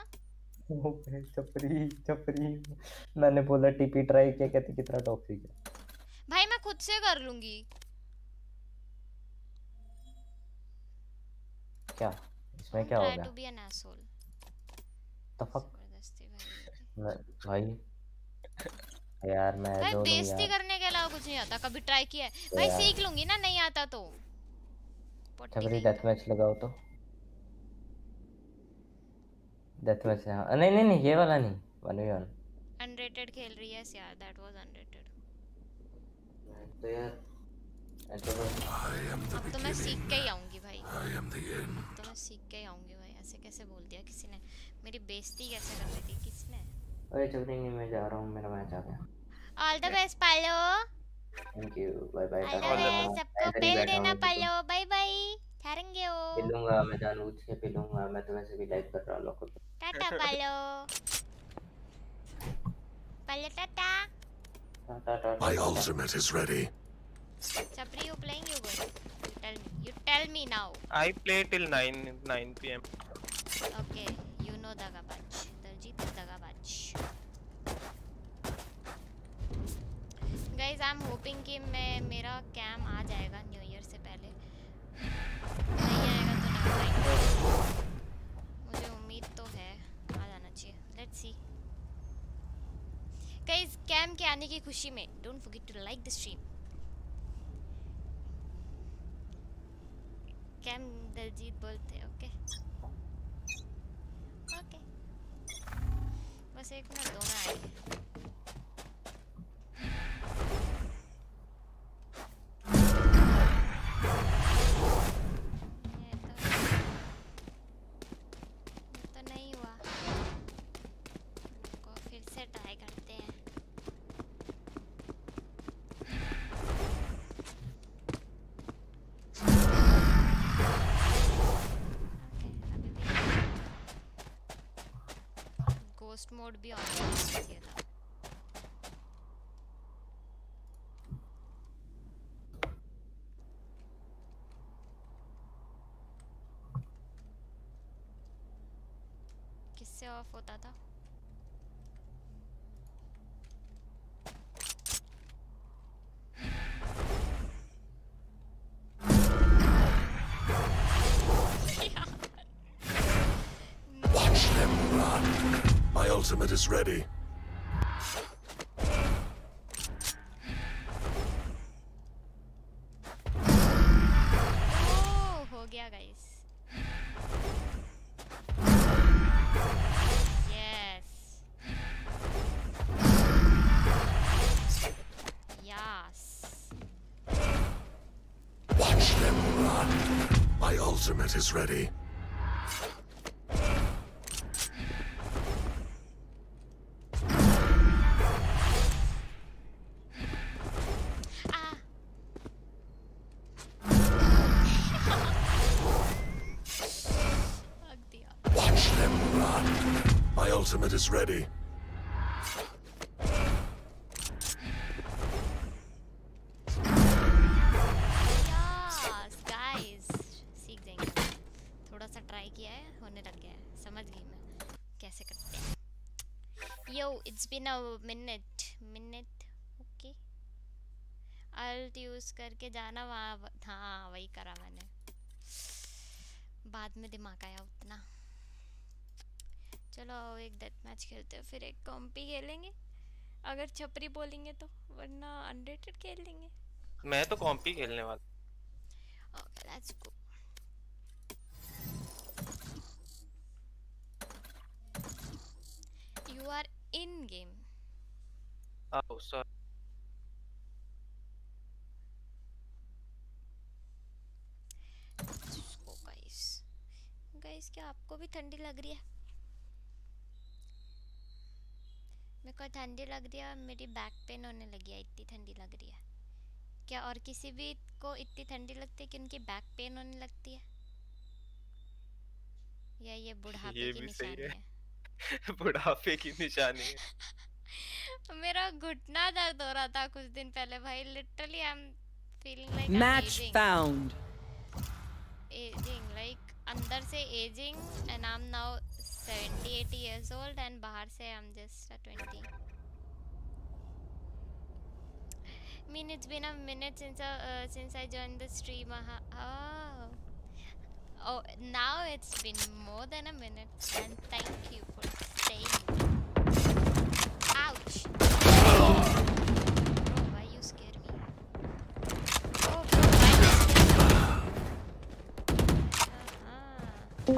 चपरी चपरी। मैंने बोला टीपी ट्राई किया कहती कितना टॉक्सिक है? भाई मैं खुद से कर लूँगी। क्या? इसमें क्या हो गया? टू बी एन एसोल तो फक भाई। यार मैं भाई बेइज्जती करने के अलावा कुछ नहीं आता। कभी ट्राई किया है। भाई सीख लूँगी ना नहीं आता तो। पोटी डेथ मैच लगाओ तो। डेथ मैच हाँ। नहीं नहीं नहीं ये वाला नहीं। वन वी वन अनरेटेड खेल रही है यार। दैट वाज अनरेटेड तो यार ऐसा तो I am the अब तो मैं सीख के ही आऊँगी भाई तो मैं सीख के ही आऊँगी भाई ऐसे कैसे बोल दिया किसी ने? मेरी बेइज्जती कैसे कर दी थी किसने? अरे चपरी नहीं मैं जा रहा हूँ मेरा मैच आ गया। ऑल द बेस्ट पालो। Thank you bye bye all the best सबको पेल देना पालो। बाय बाय थैरेंगे हो पीलूँगा मैं जानबूझ के पीलूँगा मैं तो वैसे भी लाइक कर रहा हूँ लोगों को टाटा पालो। पालो Tata. Tata Tata. My ultimate is ready. Chapri, you playing? You good? You tell me. You tell me now. I play till 9 9 p.m. Okay, you know Dagabaj. Daljit is Dagabaj. Guys, I'm hoping कि मैं मेरा कैम आ जाएगा new year से पहले नहीं आएगा तो never mind. मुझे उम्मीद तो है आ जाना चाहिए लेट्स सी गाइस कैम के आने की खुशी में don't forget to like the stream cam Daljeet बोलते ओके ओके बस एक मिनट दोनों आए मोड भी ऑन चाहिए था किससे ऑफ़ होता था? ultimate is ready. Oh, guys. Yes. Yes. Watch them run. My ultimate is ready. It's been a minute minute okay ult use करके जाना वहाँ हाँ वही करा मैंने। बाद में दिमाग आया उतना। चलो एक डेथ मैच खेलते हैं फिर एक कॉम्पी खेलेंगे। अगर छपरी बोलेंगे तो वरना अनरेटेड खेल लेंगे। मैं तो कॉम्पी खेलने वाला। Okay, let's go. You are in game. Oh, sorry. Guys, क्या आपको भी ठंडी लग रही है मेरे को ठंडी लग रही है मेरी बैक पेन होने लगी है इतनी ठंडी लग रही है क्या और किसी भी को इतनी ठंडी लगती है कि उनकी बैक पेन होने लगती है या ये बुढ़ापे की निशानी है। बुढ़ापे की निशानी है। मेरा घुटना दर्द हो रहा था कुछ दिन पहले भाई literally I am feeling like Match found. Ageing like अंदर से ageing and I am now 78 years old and बाहर से I am just a 20 mean it's been a minute since uh, uh, since I joined the stream uh, oh. Oh now it's been more than a minute and thank you for staying. Ouch. Bro why you scare me? Oh bro why you scare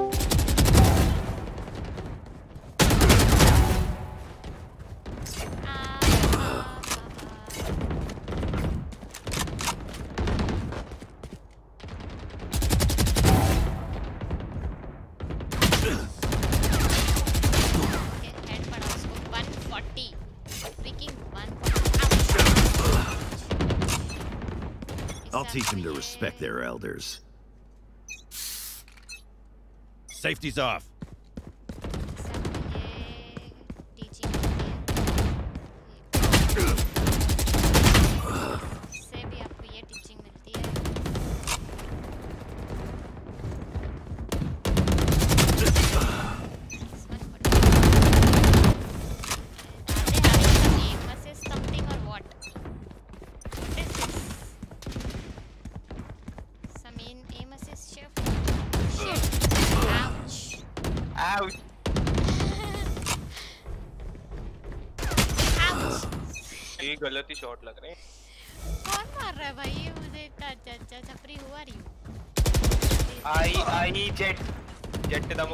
me? Uh-huh. Teach them to respect their elders. Safety's off. Shot लग रहे हैं। कौन मार रहा है भाई? ये मुझे इतना अच्छा अच्छा छपरी हुआ रही हूँ। आई आई जेट। जेट ਦਾ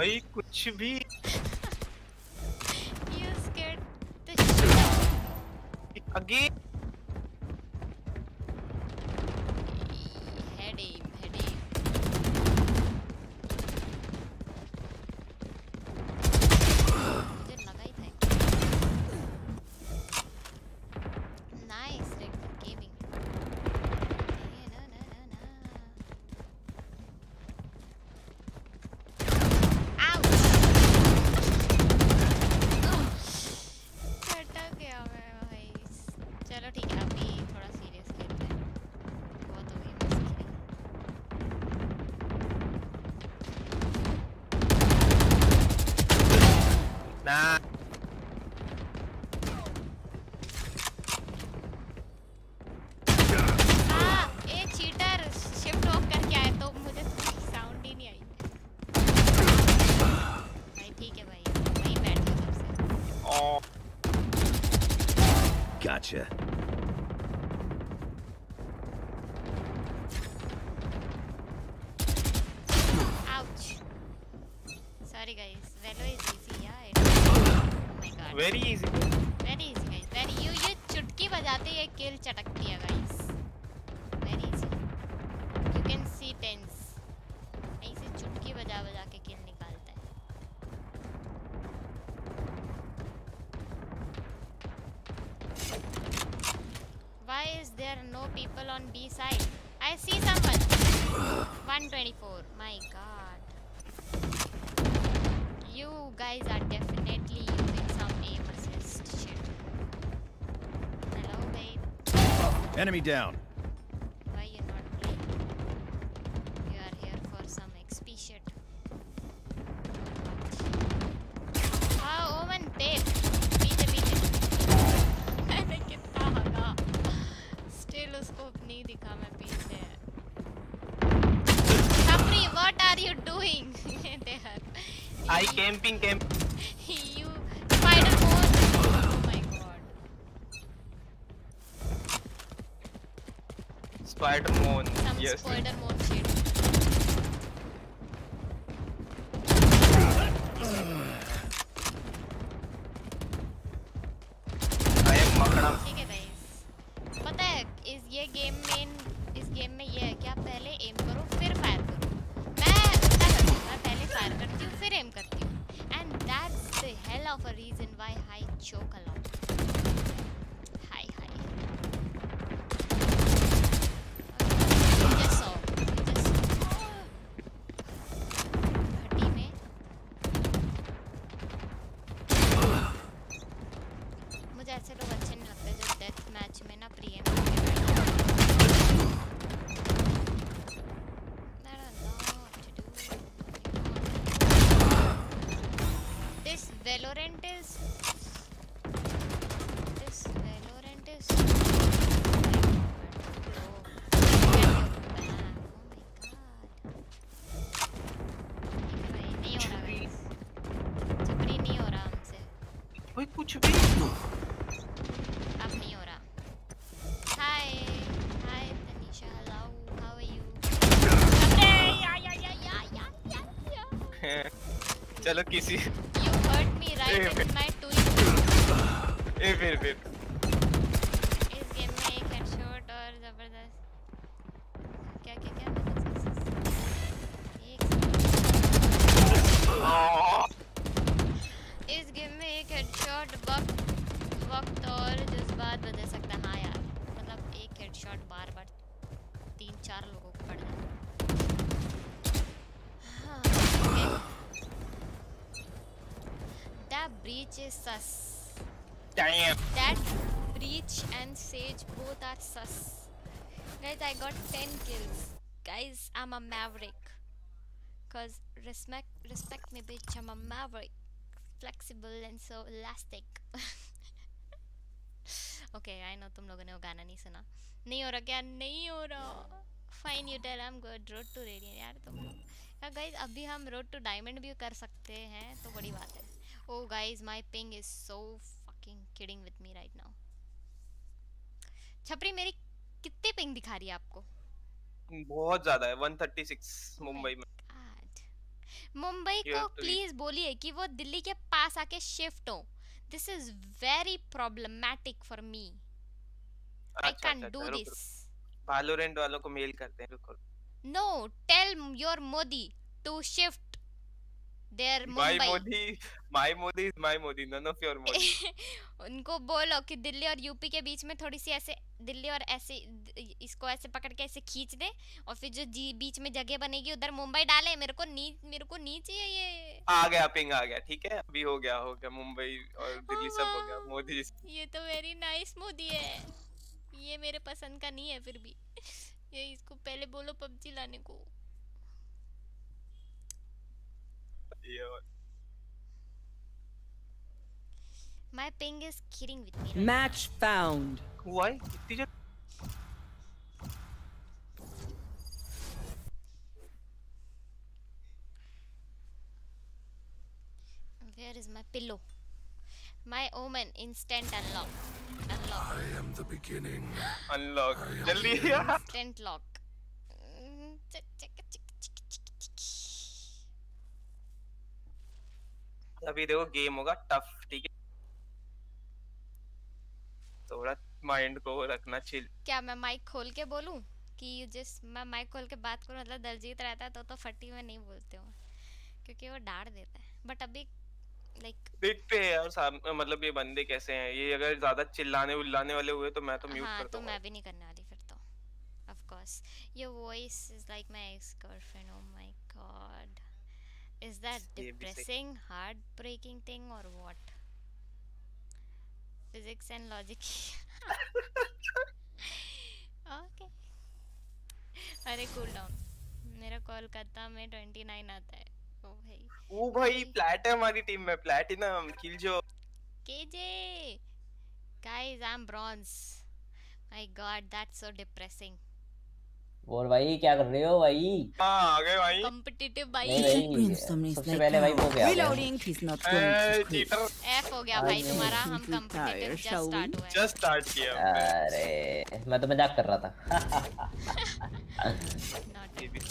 भाई कुछ भी again Enemy down. murder more चलो किसी ए फिर फिर। Respect respect me bitch, I'm a maverick. Flexible and so elastic. okay, I know तुम लोगों ने वो गाना नहीं सुना. नहीं हो रहा क्या? नहीं हो रहा. Fine, you tell I'm good. Road to radiant यार तुम लोग. यार guys, अभी हम road to diamond भी कर सकते हैं तो बड़ी बात है. Oh guys, my ping is so fucking kidding with me right now. छपरी मेरी कितने पिंग दिखा रही है आपको बहुत ज़्यादा है 136 मुंबई में मुंबई को प्लीज़ बोलिए कि वो दिल्ली के पास आके शिफ्ट हो। This is very problematic for me I can do this वालों को मेल करते हैं रुको no tell your Modi to shift there my Modi my Modi is my Modi none of your Modi उनको बोलो कि दिल्ली और यूपी के बीच में थोड़ी सी ऐसे दिल्ली और ऐसे इसको ऐसे पकड़ के ऐसे खींच दे और फिर जो जी बीच में जगह बनेगी उधर मुंबई डाले। मेरे को नी मेरे को नहीं चाहिए ये। आ गया पिंग आ गया ठीक है? अभी हो गया हो गया मुंबई और दिल्ली सब हो गया मोदी ये तो वेरी नाइस मोदी है। ये मेरे पसंद का नहीं है फिर भी। ये इसको पहले बोलो पबजी लाने को। My ping is kidding with me. Match now. found. Why? Where is my pillow? My omen instant unlock. Unlock. I am the beginning. unlock. Jaldi. instant lock. Mm, अभी देखो गेम होगा टफ ठीक है? थोड़ा mind को रखना chill क्या मैं माइक खोल के बोलूँ? कि जिस मैं माइक खोल के बात करूँ मतलब दलजीत रहता है तो तो फटी में नहीं बोलते हूँ। क्योंकि वो डांट देता है। बट अभी लाइक देखते हैं यार मतलब ये बंदे कैसे हैं? ये अगर ज़्यादा चिल्लाने उल्लाने वाले हुए तो मैं तो म्यूट हाँ कर तो मैं भी नहीं करने वाली फिर तो। Of course your voice is like my ex girlfriend oh my god सही। डिप्रेसिंग हार्ट ब्रेकिंग थिंग और what physics and logic okay अरे कूल डाउन मेरा कोलकाता में 29 आता है. ओ भाई ओ भाई प्लैट है हमारी टीम में प्लैटिनम किल जो KJ guys I'm bronze. My god that's so depressing. और भाई क्या कर रहे हो भाई? हाँ आ गए भाई। Competitive भाई। सबसे पहले भाई वो क्या हो गया Reloading, he's not going A, to quit. cheater F हो गया भाई तुम्हारा हम we? start हुआ जस्ट स्टार्ट किया। अरे मैं तो मज़ाक कर रहा था।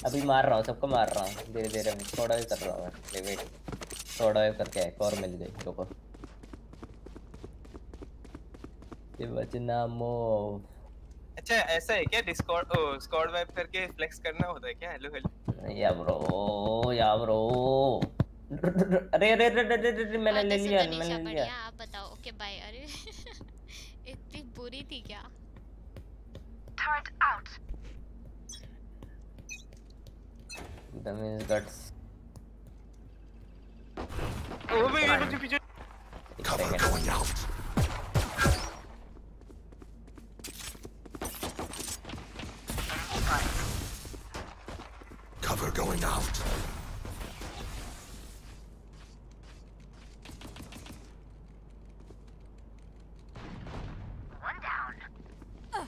अभी मार रहा हूँ सबको मार रहा हूँ। धीरे धीरे थोड़ा भी कर रहा हूँ। मैं वेट थोड़ा भी करके एक और मिल गई ये बचना मो अच्छा ऐसा है क्या? डिस्कॉर्ड ओ स्क्वाड वाइप करके फ्लेक्स करना होता है क्या? Hello hello. Yeah bro yeah bro अरे अरे अरे अरे अरे, अरे मैंने ले लिया मैंने ले लिया। आप बताओ ओके बाय अरे। इतनी बुरी थी क्या? Turret out. The means guts oh भाई ये पीछे पीछे Cover going out. Cover going out. One down.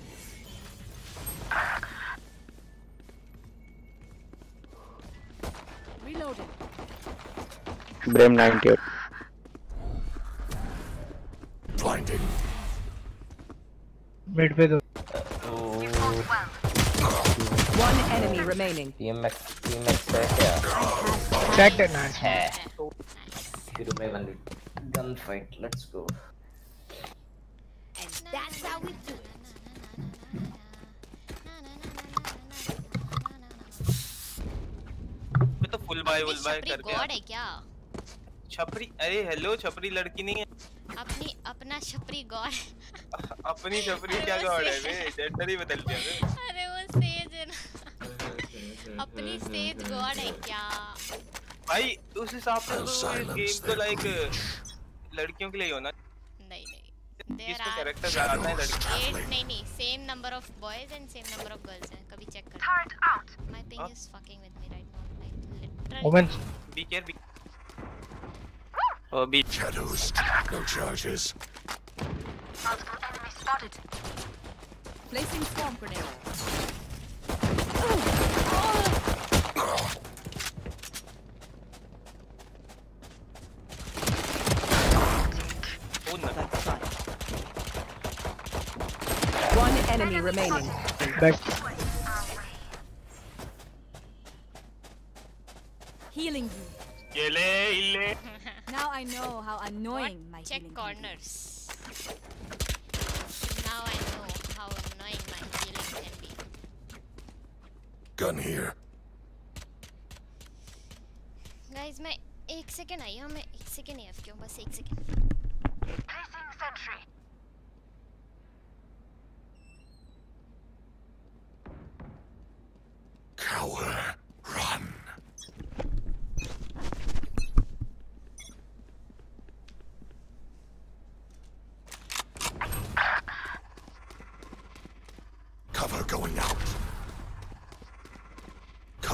Reloading. Brim 98. Blinding. Mid पे दो One enemy remaining. टीएमएक्स टीएमएक्स है क्या? Cracked it nice. है. शुरू में gun fight let's go And that's how we do it. मैं तो फुल बाय फुल बाय छपरी करके गॉड है क्या? छपरी अरे हेलो छपरी लड़की नहीं है। अपनी अपना छपरी गॉड। अपनी छपरी क्या गॉड है बे? जेंडर ही बदल दिया बे। अरे वो सेज है ना। अपनी सेज गॉड है क्या भाई उस हिसाब से तो गेम तो लाइक लड़कियों के लिए होना नहीं नहीं देयर आर कैरेक्टर ज़्यादा है लड़की एट नहीं नहीं same number of boys and same number of girls हैं कभी चेक कर Turret out. My ping is fucking with me right now like literally Women. बी केयर बी ओ बी Shadows. No charges. Multiple enemies spotted. Placing swarm grenade. One enemy remaining. Back. Healing you. now I know how annoying what? my Check corners. Now I know. Gun here. Guys मैं एक second आई हूँ मैं एक second ही क्यों बस एक second Placing sentry. Cower. Run.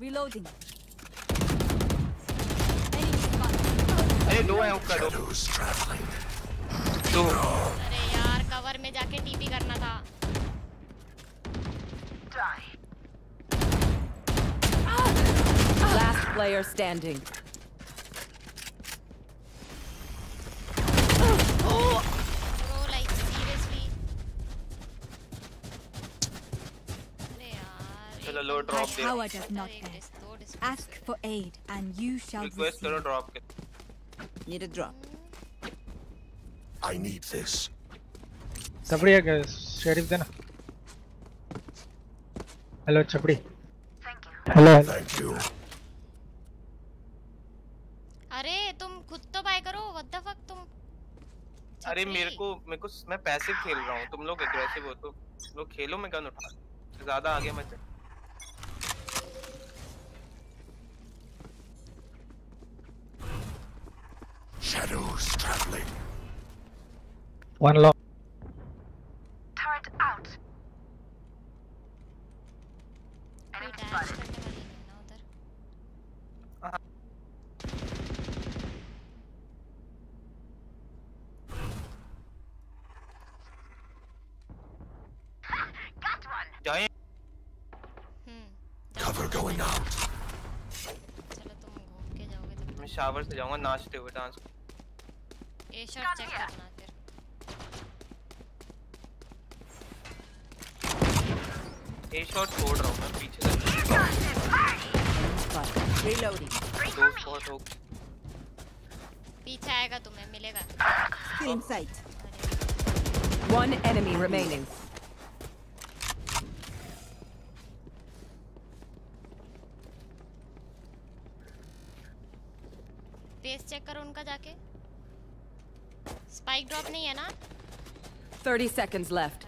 Reloading. अरे दो हैं उसका दो Shadows traveling. दो अरे यार कवर में जाके टीपी करना था Last player standing. My drop they tower does not एक end. डिस दो डिस Ask for aid, and you shall request करो ड्रॉप के Need a drop. I need this. छपड़ी है शेरिफ देना हेलो छपड़ी हेलो हेलो Thank you. अरे तुम खुद तो बाय करो। व्हाट द फक तुम? अरे मेरे को मेरे को मैं पैसिव खेल रहा हूँ। तुम लोग एग्रेसिव हो तो। लोग खेलो मैं गन उठा ज़्यादा आगे मत Shadows traveling. One law Turret out. कोई डैश करने वाली नहीं है ना उधर Got one. जाए हम्म Cover going out. चलो तुम घूम के जाओगे तब मैं शावर से जाऊंगा नाचते हुए डांस ए शॉट चेक करना फिर ए शॉट छोड़ रहा हूँ मैं पीछे से रीलोडिंग दो शॉट हो पीछे आएगा तुम्हें मिलेगा Still site one enemy enemy remaining. पेस चेक करो उनका जाके स्पाइक ड्रॉप नहीं है ना 30 seconds left.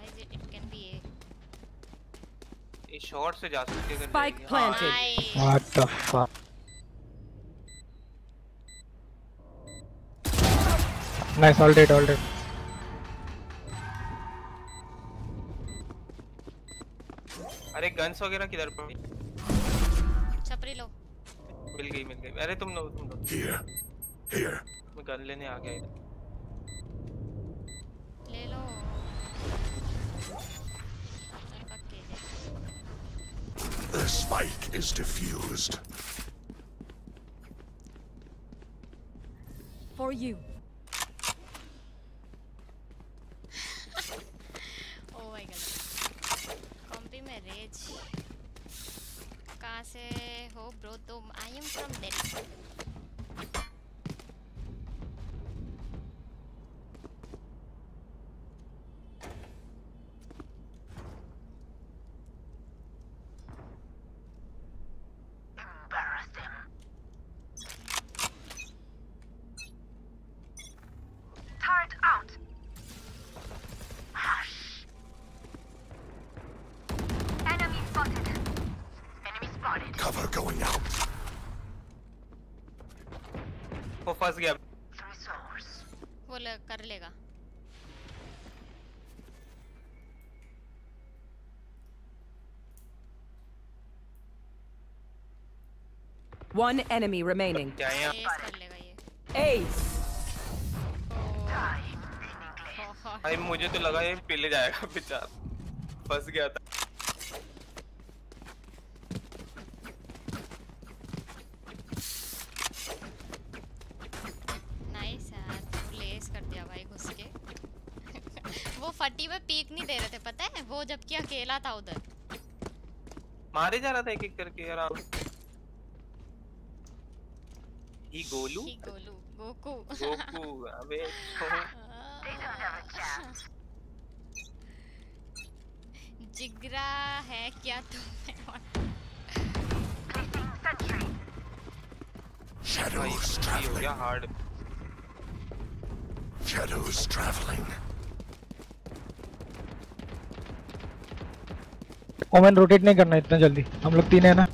ए शॉट से जा सकते हैं Spike। हाँ, planted. What the fuck nice all dead all dead अरे गन्स वगैरह किधर पड़ी छपरी लो मिल गई मिल गई अरे तुम लो तुम लो Here. Here. मैं गन लेने आ गया इधर The spike is diffused. For you. Oh my God कॉम्पी में रेज कहाँ से हो ब्रो तुम I am from Delhi One enemy remaining. क्या है यहाँ पेस कर लेगा ये Ace. भाई मुझे तो लगा ये पिले जाएगा बेचारा फंस गया था नाइस यार कर दिया भाई घुस के वो फटी में पीक नहीं दे रहे थे पता है? वो जबकि अकेला था उधर। मारे जा रहा था एक एक करके यार आप ही गोलू ही गोलू गोकू गोकू अबे. जिगरा है क्या तुम्हें Shadows ये हो traveling. Hard Shadows traveling. Omen rotate नहीं करना इतना जल्दी हम लोग तीन है ना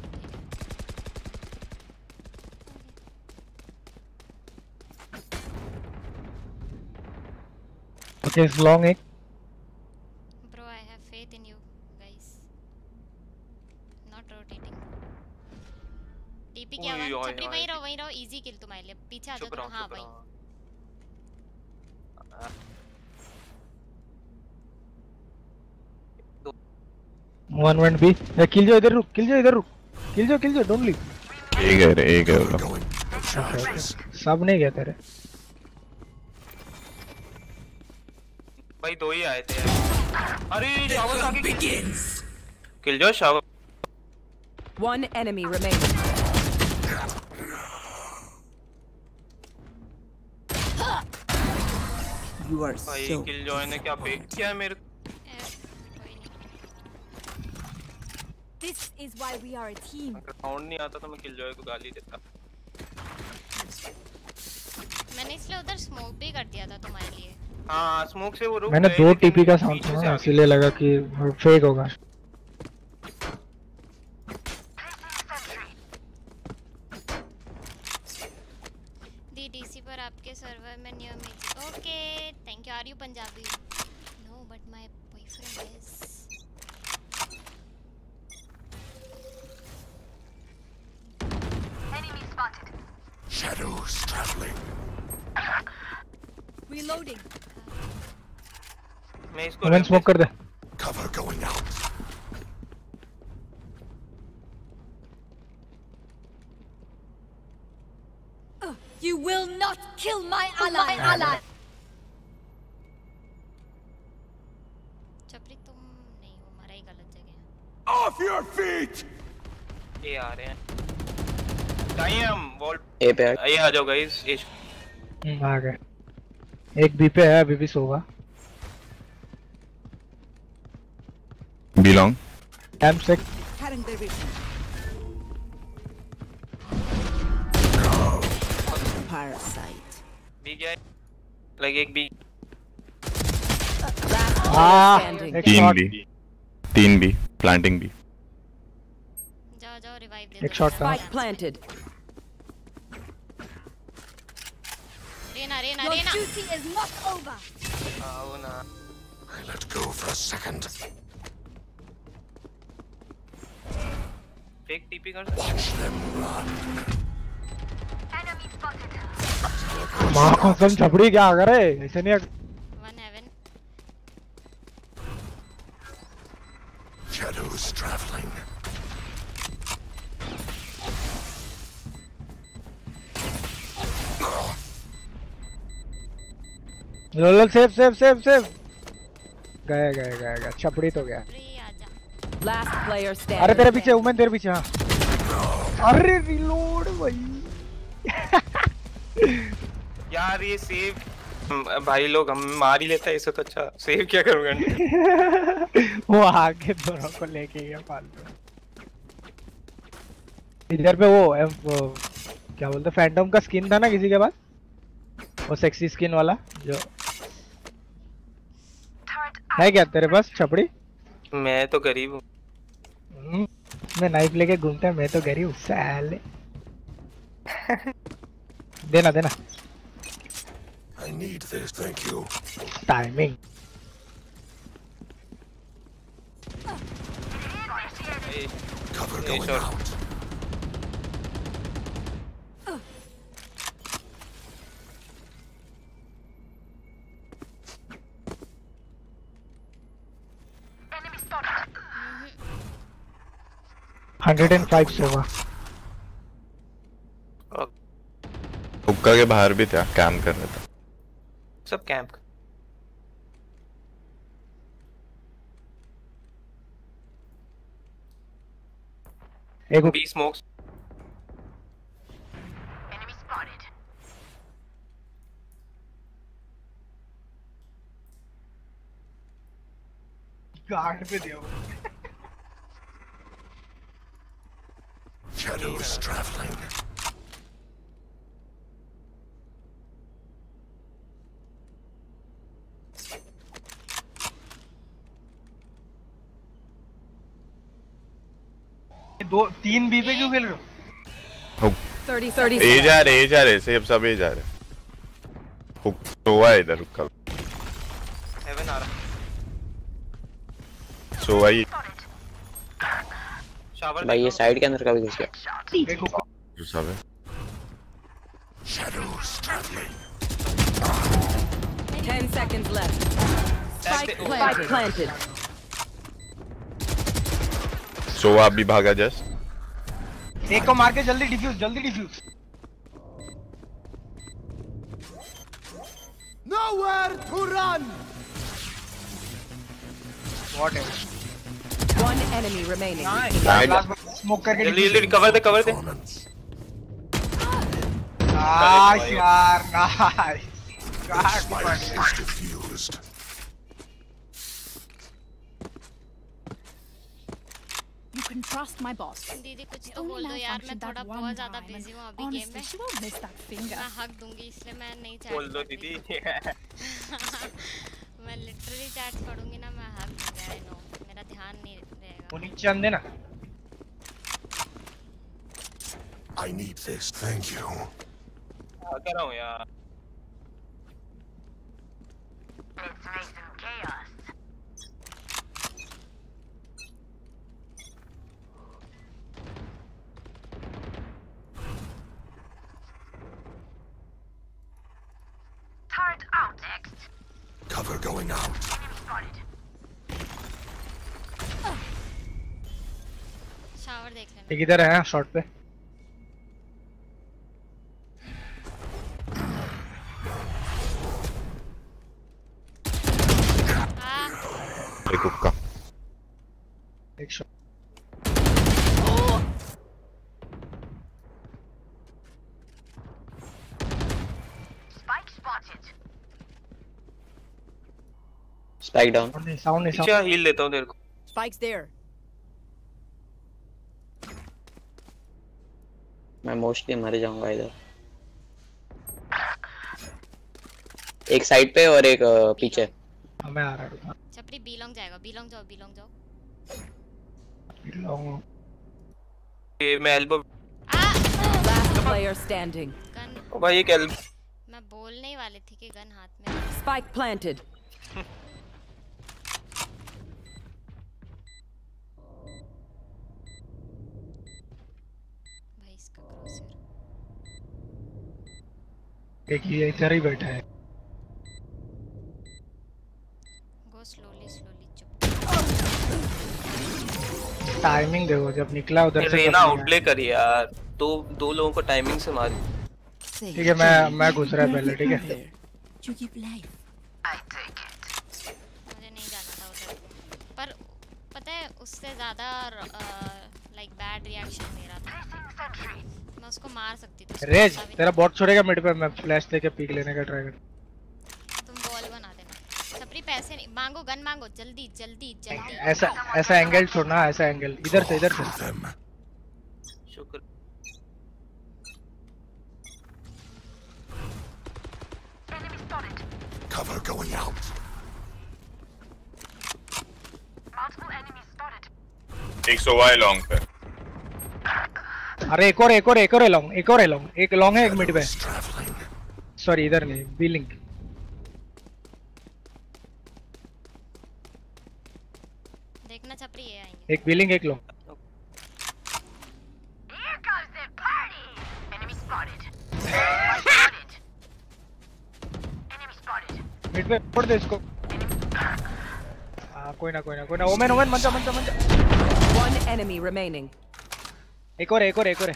Is long egg. Bro, I have faith in you guys. Not rotating. TP क्या हुआ? छपरी वहीं रहो, वहीं रहो. Easy kill तुम्हारे लिए. पीछे आ जाओ तुम. हाँ भाई. वन वन बी किल जो इधर रुक किल जो इधर रुक किल जो किल जो डोंट लीव एक है रे एक है सब नहीं गया तेरे भाई दो ही आए थे यार। अरे शावर आगे किल। जो shower One enemy remaining. You are भाई so. किल जो ने क्या फेक किया है मेरे This is why we are a team. अगर साउंड नहीं आता तो मैं किल जॉय को गाली देता। मैंने इसलिए उधर स्मोक भी कर दिया था तुम्हारे लिए। हाँ स्मोक से वो रुक मैंने दो टीपी का साउंड सुना इसीलिए लगा कि फेक होगा दी डीसी पर आपके सर्वर में new mix okay thank you are you Punjabi no but my boyfriend is Enemy spotted. Shadows traveling. Reloading. मैं स्मोक कर दे Cover going out. You will not kill my ally. ally. चपरी तुम नहीं हो हमारा ही गलत जगह Off your feet! ये आ रहे हैं टाइम वॉल ए पे ये आ जाओ गाइस ये हम्म, आ गए एक बी पे है अभी भी सोगा M sec Cutting their vision. Parasite. B गया लाइक एक बी हाँ standing. एक तीन शॉट बी तीन बी प्लांटिंग बी जाओ जाओ रिवाइव दे एक दो shot था। Spike planted. Raina Raina Your Raina duty is not over. आओ ना I let go for a second. TP कर spotted. माँ कसम छपड़ी क्या करे ऐसे नहीं Shadows traveling. लोलल सेव सेव सेव सेव गए गए गए गए छपड़ी तो गया। अरे तेरे पीछे उमेन तेरे पीछे हाँ। अरे रिलोड भाई। यार ये सेव भाई लोग हम मार ही लेता है इससे तो अच्छा सेव क्या करूँगा वो आगे दोनों को लेके गया फालतू। इधर पे वो, एम, वो क्या बोलते फैंटम का स्किन था ना किसी के पास? वो सेक्सी स्किन वाला जो है क्या तेरे पास छपड़ी? मैं तो गरीब हूँ। हम्म, मैं नाइफ लेके घूमता है मैं तो गरीब साले देना देना I need this, thank you. Timing. Cover going out. 105 से हुआ। हुक्का के बाहर भी था कैंप कर रहे थे। सब कैंप एक बी स्मोक्स गार्ड पे दिया Shadows traveling. दो तीन बी पे क्यों खेल रहे हो? 30 30 ए जा रहे ए जा रहे सेब सब ए जा रहे हुक सोवा है इधर हुक्का हेवन आ रहा। सोवा ही। शावर भाई ये साइड के अंदर का भी घुस गया। जो सब है। Shadows traveling 10 seconds left so so, आप भी भागा जस एक को मार के जल्दी डिफ्यूज जल्दी defuse nowhere to run! What else One enemy remaining. Smoke करके जल्दी जल्दी कवर दे कवर दे नाइस यार nice Spike is diffused. You can trust my boss. दीदी कुछ The तो only बोल दो यार मैं malfunction थोड़ा that one बहुत ज्यादा time, बिजी हूँ अभी गेम Honestly, में she won't miss that finger. मैं हक दूंगी इसलिए मैं नहीं बोल चैट दो दीदी मैं लिटरली चैट्स पढ़ूंगी ना मैं हक दूंगी आई नो मेरा ध्यान नहीं रहेगा वो नीचे आंदे ना I need this. Thank you. हाँ, कह रहा हूँ यार Let's make some chaos. Turret out next. Cover going out. एक इधर है? शॉर्ट पे। हाँ। एक हुक्का एक shot. Spike spotted. Spike down sound नहीं साउंड नहीं पीछे हील देता हूँ तेरे को। Spike's there. मोस्टली मर जाऊँगा इधर। एक साइड पे और एक पीछे। साउंड मैं आ रहा हूँ। छपरी बीलोंग जाएगा बीलोंग जाओ बीलोंग जाओ। लॉन्ग ये मैं एल्बो player standing. गन ओ भाई एक एल्बो मैं बोलने ही वाली थी कि गन हाथ में। है। Spike planted. भाई इसका क्रॉसर एक ये इधर ही बैठा है। गो स्लोली स्लोली चुप। टाइमिंग देखो जब निकला उधर से रेना आउटले कर यार। दो दो लोगों को टाइमिंग से मार। ठीक है मैं मैं घुस रहा पहले ठीक है. मुझे नहीं जाना था उधर। पर पता है उससे ज़्यादा लाइक बैड रिएक्शन मेरा था। उसको मार सकती थी रेज तेरा बॉट छोड़ेगा मिड पे मैं फ्लैश लेके पीक लेने का ट्राई कर तुम बॉल बना देना छपरी पैसे नहीं मांगो गन मांगो जल्दी जल्दी जल्दी ऐसा ऐसा एंगल छोड़ना ऐसा एंगल इधर से इधर से शुक्र. Cover going out. Multiple enemies spotted. एक सोवा है लॉन्ग पे अरे एक और एक और एक और लॉन्ग एक और है लॉन्ग एक लॉन्ग है एक मिड पे। सॉरी इधर नहीं बी लिंक देखना छपरी ये आएँगे। एक बी लिंक एक लॉन्ग. मिड पे छोड़ दे इसको। हाँ कोई ना कोई ना कोई ना। ओमेन ओमेन मंचा मंचा मंचा One enemy remaining. एक और एक और एक और। है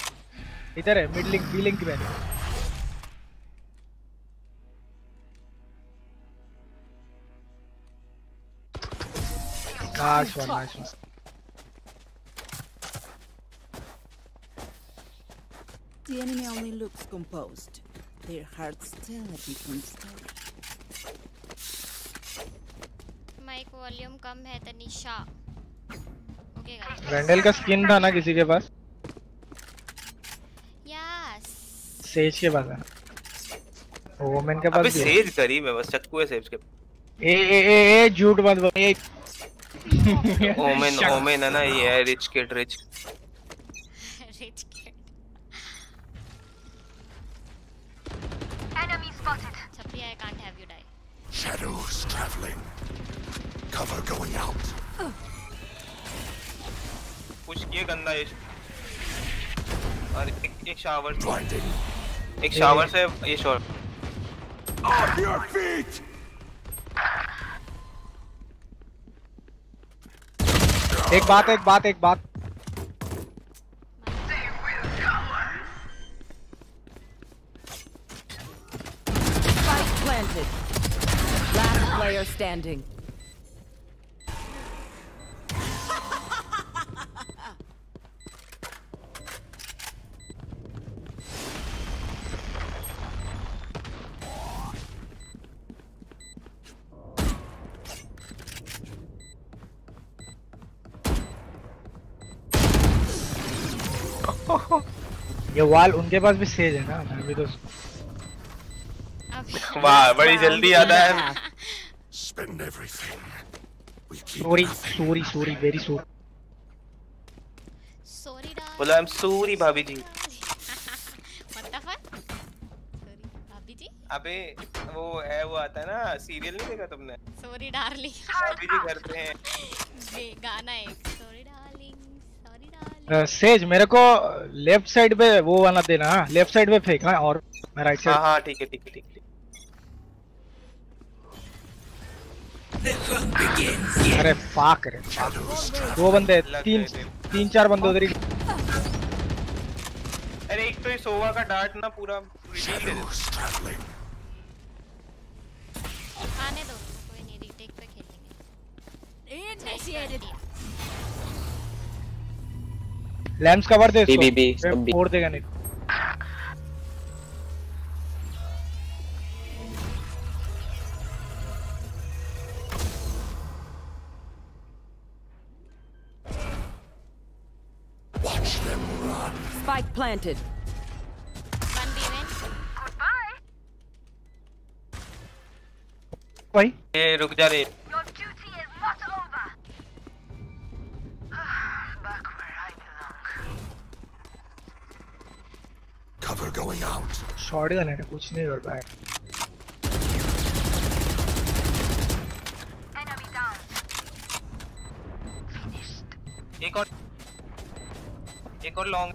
इधर है मिड लिंक बी लिंक पे। Nice one nice one The enemy only looks composed. Their hearts tell a different story. Mic volume कम है तनिषा। ओके गाइस वैंडल का स्किन था ना किसी के पास यस सेज के पास है। वोमेन के पास अबे सेज करी मैं बस चक्कू है सेज के। ए ए ए ए झूठ मत बोल ए ओमेन ओमेन है ना ये है rich kid rich rich kid Enemy spotted. छपरी I can't have you die Shadows traveling. Cover going out. Push किए गंदा ये। और एक एक शावर Blinding. एक शावर से ये शॉट Off your feet! एक बात एक बात एक बात Spike planted. Last player standing. वाल उनके पास भी सेज है ना मैं भी तो वाह बड़ी जल्दी आता है। Spend everything. We keep sorry nothing. Sorry sorry very sorry sorry बोला आई एम सूरी भाभी जी व्हाट द फक सॉरी भाभी जी अबे वो है वो आता है ना सीरियल नहीं देखा तुमने? सॉरी डार्लिंग भाभी जी करते हैं। गाना डार्लिंग सेज मेरे को लेफ़्ट साइड पे वो वाला देना। लेफ़्ट साइड पे फेंकना और मैं राइट हाँ साइड। हाँ ठीक है ठीक है ठीक है। अरे फाक रे दो बंदे तीन तीन चार बंदे उधर ही। अरे एक तो ये सोवा का डार्ट ना पूरा दे देता आने दो कोई नहीं रीटेक पे खेलेंगे। Initiated. लैम्प्स कवर दे बी, बी, बी, इसको बी। फोड़ देगा नहीं run. Spike planted. बी में Goodbye. भाई ये रुक जा रे Cover going out. Shot gun है कुछ नहीं कर पाया Enemy down. Finished. एक और एक और लॉन्ग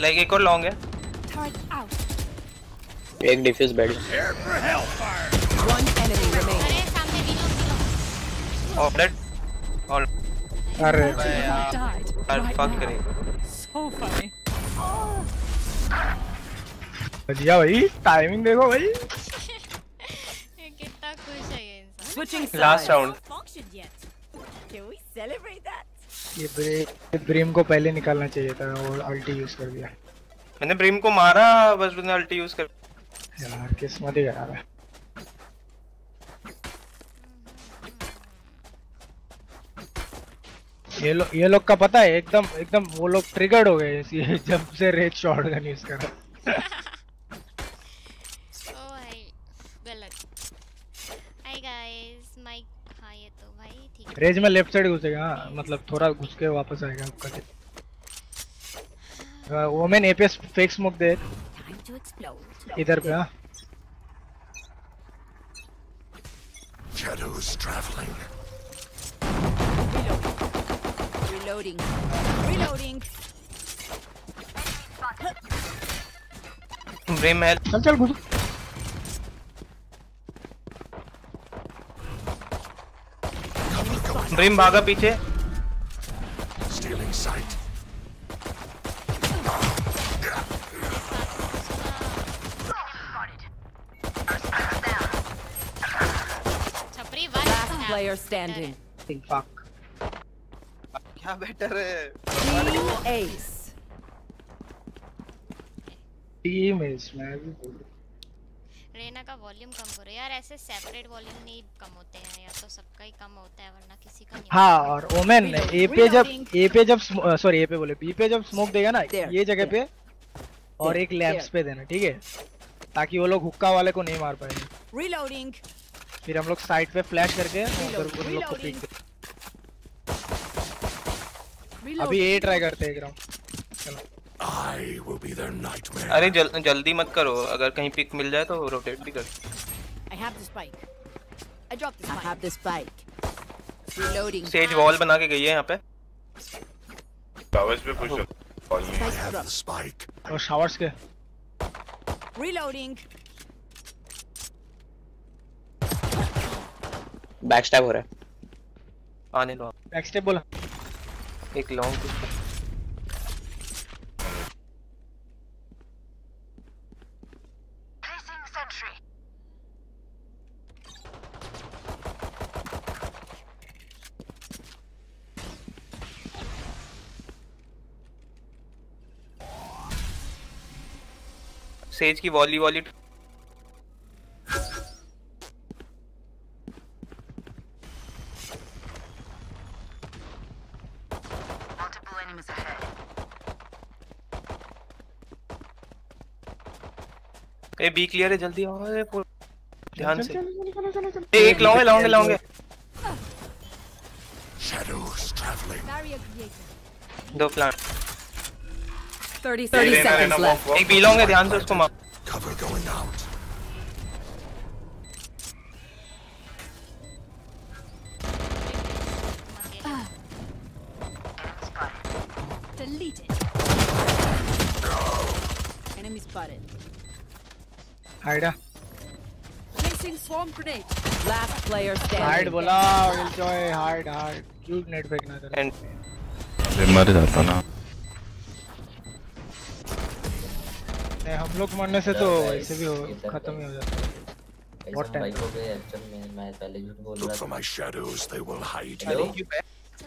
लाइक एक और लॉन्ग है Turret out. एक डिफ्यूज बेड One enemy remaining. अरे सामने वीलो वीलो और डेड और अरे Died. यार Right फक now. करेंगे So funny. बढ़िया भाई टाइमिंग देखो भाई। ये कितना खुश है ये इंसान। Switching last round. Can we celebrate that? ये ब्रे, ब्रेम को पहले निकालना चाहिए था और अल्टी यूज़ कर दिया। मैंने ब्रिम को मारा बस उसने अल्टी यूज़ कर यार किस्मत ही खराब है। ये लोग ये लोग का पता है एकदम एकदम वो लोग ट्रिगर्ड हो गए जब से रेड शॉट गन यूज़ कर ओ भाई गलत हाय गाइस माइक हाँ ये तो भाई ठीक है रेज में लेफ़्ट साइड घुसेगा हाँ, मतलब थोड़ा घुस के वापस आएगा आपका वोमेन एपीएस फेक स्मोक दे. इधर पे हाँ Shadows traveling. Reloading. Reloading. है चल चल घुस ब्रिम भागा पीछे Stealing sight. छपरी one Last player standing. fuck क्या बेटर है Team Ace. टीम इज मैं भी बोल रहा हूँ। रेना का वॉल्यूम कम करो यार ऐसे सेपरेट वॉल्यूम नहीं कम होते हैं या तो सबका ही कम होता है वरना किसी का नहीं हाँ और ओमेन ए पे जब ए पे जब सॉरी ए पे बोले। बी पे जब स्मोक देगा ना ये जगह पे और एक लैंप्स पे देना ठीक है? ताकि वो लोग हुक्का वाले को नहीं मार पाएँगे Reloading. फिर हम लोग साइड पे फ्लैश करके उधर उन लोग को. पिक. अभी ए ट्राई करते हैं एक round I will be their nightmare. अरे जल, जल्दी मत करो। अगर कहीं पिक मिल जाए तो रोटेट भी कर। सेज वॉल बना के गई है यहाँ पे। और हो। रहा है। आने लो बैक बोला। एक लॉन्ग सेज की वॉली वॉली ए बी क्लियर है जल्दी आओ अरे ध्यान से। एक लाऊँगे लाऊँगे लाऊँगे शैडोस ट्रैवलिंग दो plant 30 30 seconds left. एक बी लॉन्ग है ध्यान से उसको मार Cover going out. Deleted. Enemy spotted. हाइडा Placing swarm grenade. Last player hide standing. बोला विल जॉय हाइड हाइड क्यों नेट फेंकना तेरा अरे मर जाता ना हम लोग मरने से तो ऐसे भी हो खत्म ही हो जाता है time? भाई हो गए एक्चुअल में मैं पहले झूठ बोल रहा for था my shadows, they will hide Hello? you.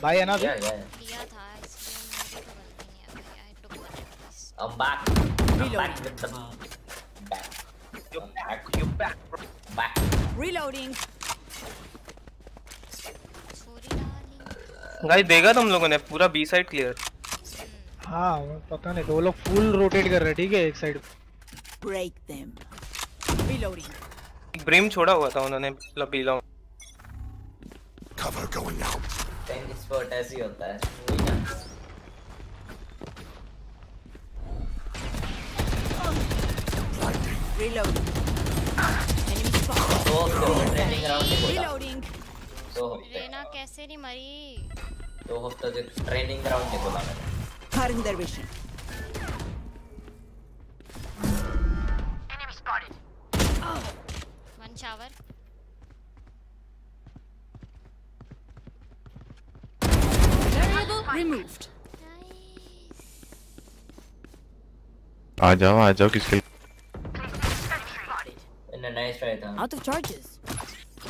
भाई है ना या अभी? था इसलिए मेरी तो नहीं है भाई I took one I'm back. I'm back with the back. You back you back. Back. Reloading. छोरी गाइस देखा तुम लोगों ने पूरा बी साइड क्लियर हाँ पता नहीं दो लोग फुल रोटेट कर रहे हैं ठीक है एक side Break them. Reloading. Brim छोड़ा हुआ था उन्होंने मतलब B long Cover going out. Tank sport ऐसे ही होता है वही ना Reloading. Enemy spotted. दो हफ्ते हो गए ट्रेनिंग ग्राउंड नहीं बोला Reloading. दो हफ्ते रेना कैसे नहीं मरी दो हफ्ते से ट्रेनिंग ग्राउंड नहीं बोला मैंने Cutting their vision. Enemy spotted. One shower Variable removed. आ जाओ आ जाओ किसके मैंने नाइस ट्राई था Out of charges.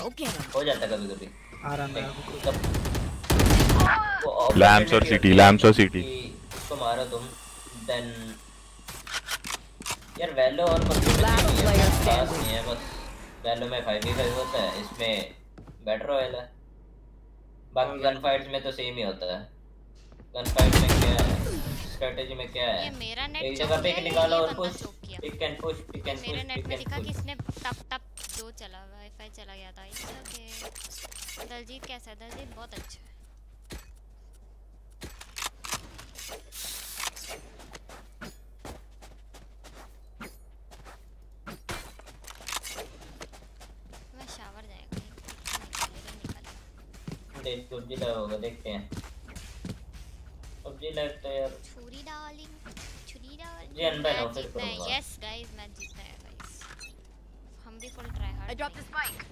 Okay. हो जाता कभी कभी आ रहा मैं Lamps और CT, lamps और CT. उसको मारो तुम देन यार वैलो और Last नहीं है, है बस वैलो में 5v5 होता है इसमें बैटर रॉयल है। बाकी गन फाइट्स में तो सेम ही होता है। गन फाइट में क्या है? स्ट्रेटजी में क्या है? ये मेरा नेट एक जगह किया या निकालो और push pick and push pick and मेरे नेट में दिखा कि इसने टप टप दो चला वाईफाई चला गया था इट्स ओके दलजीत कैसा है? दलजीत बहुत अच्छा है मैं शावर जाएगा निकालेगा होगा देखते हैं पबजी लाइव तो यार छुरी डालिंग छुरी डालिंग जी, अनबैन हो, फिर करूँगा। यस गाइस जीतना है गाइस हम भी full try hard the spike.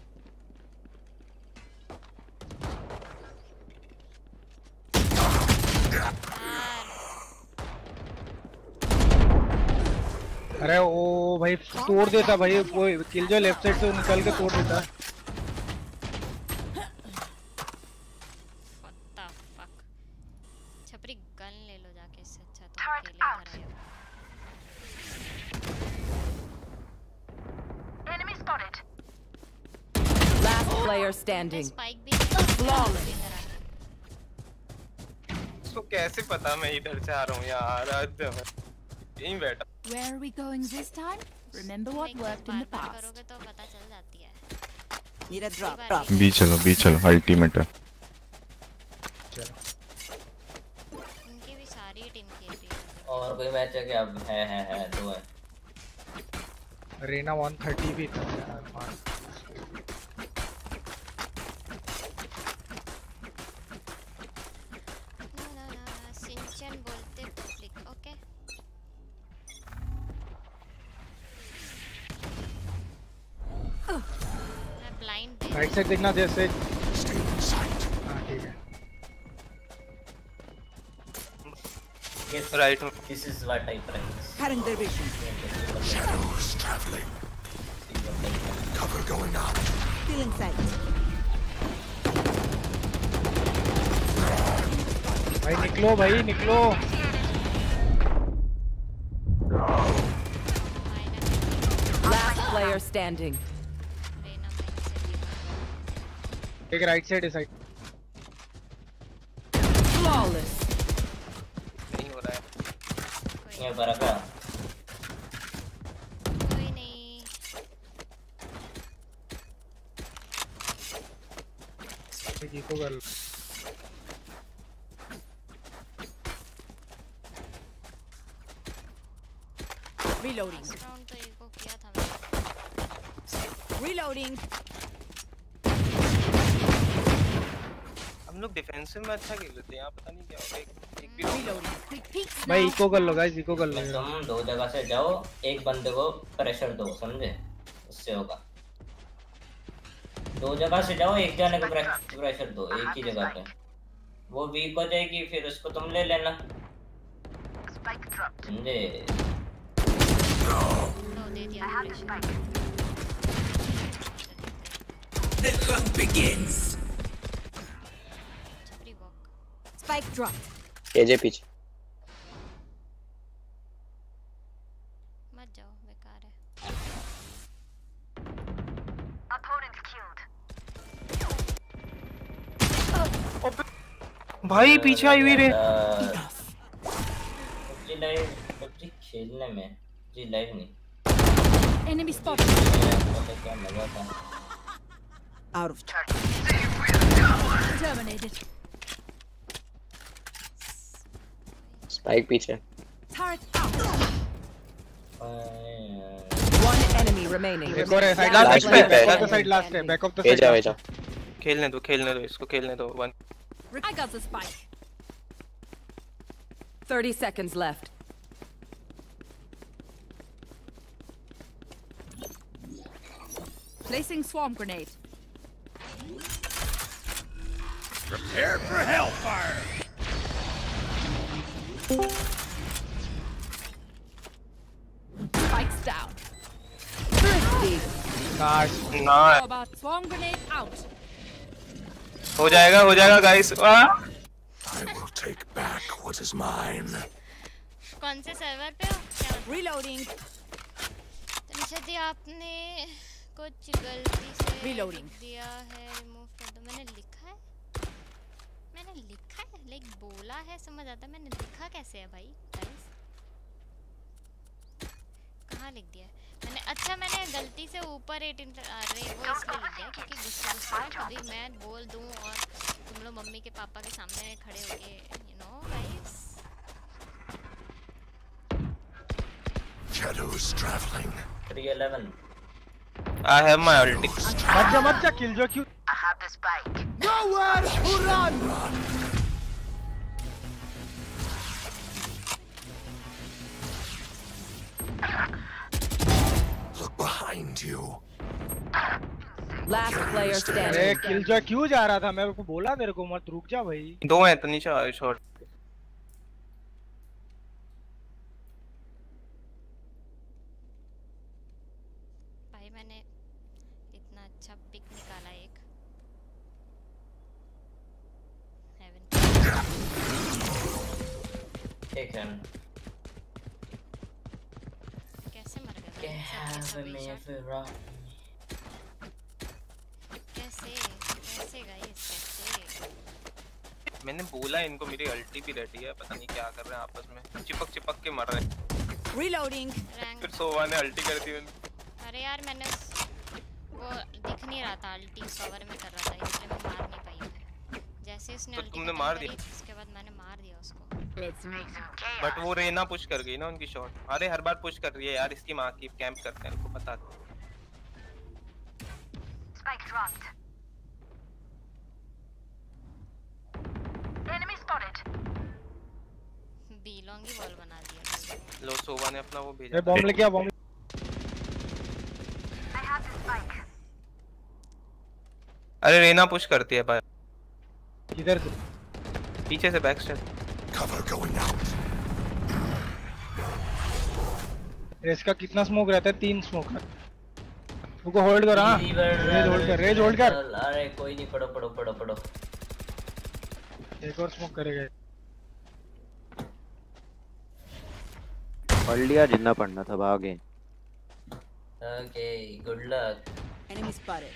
अरे ओ भाई तोड़ देता भाई कोई किल जो लेफ़्ट साइड से निकल के तोड़ देता What the fuck? छपरी गन ले लो जाके इससे अच्छा तो अकेले घर आए हो Enemy spotted. Last player standing. Spike Flawless. कैसे पता मैं इधर से आ रहा हूँ यार हद है। यहीं बैठा Where are we going this time? Remember what worked in the past. करोगे तो पता चल जाती है Need a drop. Drop. B चलो बी चलो अल्टीमेट है उनकी भी सारी टीम खेल रही है और कोई मैच है क्या है है है दो है रेना 130 भी था यार राइट साइड देखना जैसे Stay in sight. हाँ ठीक है Yes, Right. This is what I prize. Current division. Shadows traveling. Cover going out. Still in sight. भाई निकलो भाई निकलो Last player standing. एक राइट साइड है साइड Flawless. नहीं हो रहा है ये फ़र्क कोई नहीं एक इको कर लो Reloading. राउंड तो एको किया था मैंने Reloading. हम लोग डिफेंसिव में अच्छा खेल लेते हैं यहाँ पता नहीं क्या होगा एक एक भी Quick भाई इको कर लो गाइस इको कर लो। तुम दो जगह से जाओ एक बंदे को प्रेशर दो समझे? उससे होगा। दो जगह से जाओ एक जने को प्रेशर दो एक ही जगह पे। वो वीक हो जाएगी फिर उसको तुम ले लेना. समझे लो दे दिया I have the pressure. spike. Spike dropped. AJ पीछे मत जाओ बेकार है Opponent killed. भाई पीछे आई हुई रे पबजी लाइव पबजी खेलने में जी लाइव नहीं Enemy spotted. मेरा पता क्या लगा था Out of charge. Terminated. Spike पीछे Turret out. One enemy remaining. एक और है साइड Last लास्ट पे पे है। Back of the side last है बैक ऑफ द भेजा साइड भेजा खेलने दो खेलने दो इसको खेलने दो one I got the spike. 30 seconds left. Placing swarm grenade. Prepare for hellfire. Spikes down. ना swarm grenade out? हो जाएगा हो जाएगा guys I will take back what is mine. कौन से सर्वर पे हो क्या बता- Reloading. तो निशा दी आपने कुछ गलती से Reloading. लिख दिया है रिमूव कर दो मैंने लिखा है मैंने लिखा है लाइक बोला है समझ आता है, मैंने लिखा कैसे है भाई गाइस कहाँ लिख दिया मैंने अच्छा मैंने गलती से ऊपर एट अरे वो इसलिए लिख दिया क्योंकि गुस्सा गुस्सा कभी मैं बोल दूँ और तुम लोग मम्मी के पापा के सामने खड़े होके you know guys Shadows traveling. 311 I have my ulti मत जा मत जा किल जो क्यों I have the spike. Nowhere to run! Look behind you. Last player अरे standing. किल जो क्यों जा रहा था? मेरे को बोला तेरे को मत रुक जा भाई। दो हैं तनीषा शॉट भाई मैंने इतना अच्छा पिक निकाला एक। हेवन एक रन कैसे मर me for कैसे कैसे गाइस कैसे मैंने बोला इनको मेरी अल्टी भी रेडी है पता नहीं क्या कर रहे हैं आपस में। चिपक चिपक के मर रहे हैं. फिर सोवा ने अल्टी कर दी मैंने अरे यार मैंने उस वो दिख नहीं रहा था अल्टी कवर में कर रहा था इसलिए मैं मार नहीं पाई जैसे उसने तो अल्टी तुमने मार दिया? उसके बाद मैंने मार दिया। बट वो रेना पुश कर गई ना उनकी शॉट अरे हर बार पुश कर रही है यार इसकी माँ की कैंप करते हैं उनको बता दो। Spike dropped. Enemy spotted. B long ही वॉल बना दिया। लो सोवा ने अपना वो भेजा बॉम्ब लेके आ बॉम्ब. अरे रेना पुश करती है भाई। किधर से? पीछे से back step Cover going out. इसका कितना स्मोक रहता है? तीन स्मोक रुको होल्ड कर हाँ। बढ़ रहा रेज होल्ड कर रेज होल्ड कर। अरे कोई नहीं पढ़ो पढ़ो पढ़ो पढ़ो। एक और स्मोक करेगा। पढ़ लिया जितना पढ़ना था भागे okay good luck Enemy spotted.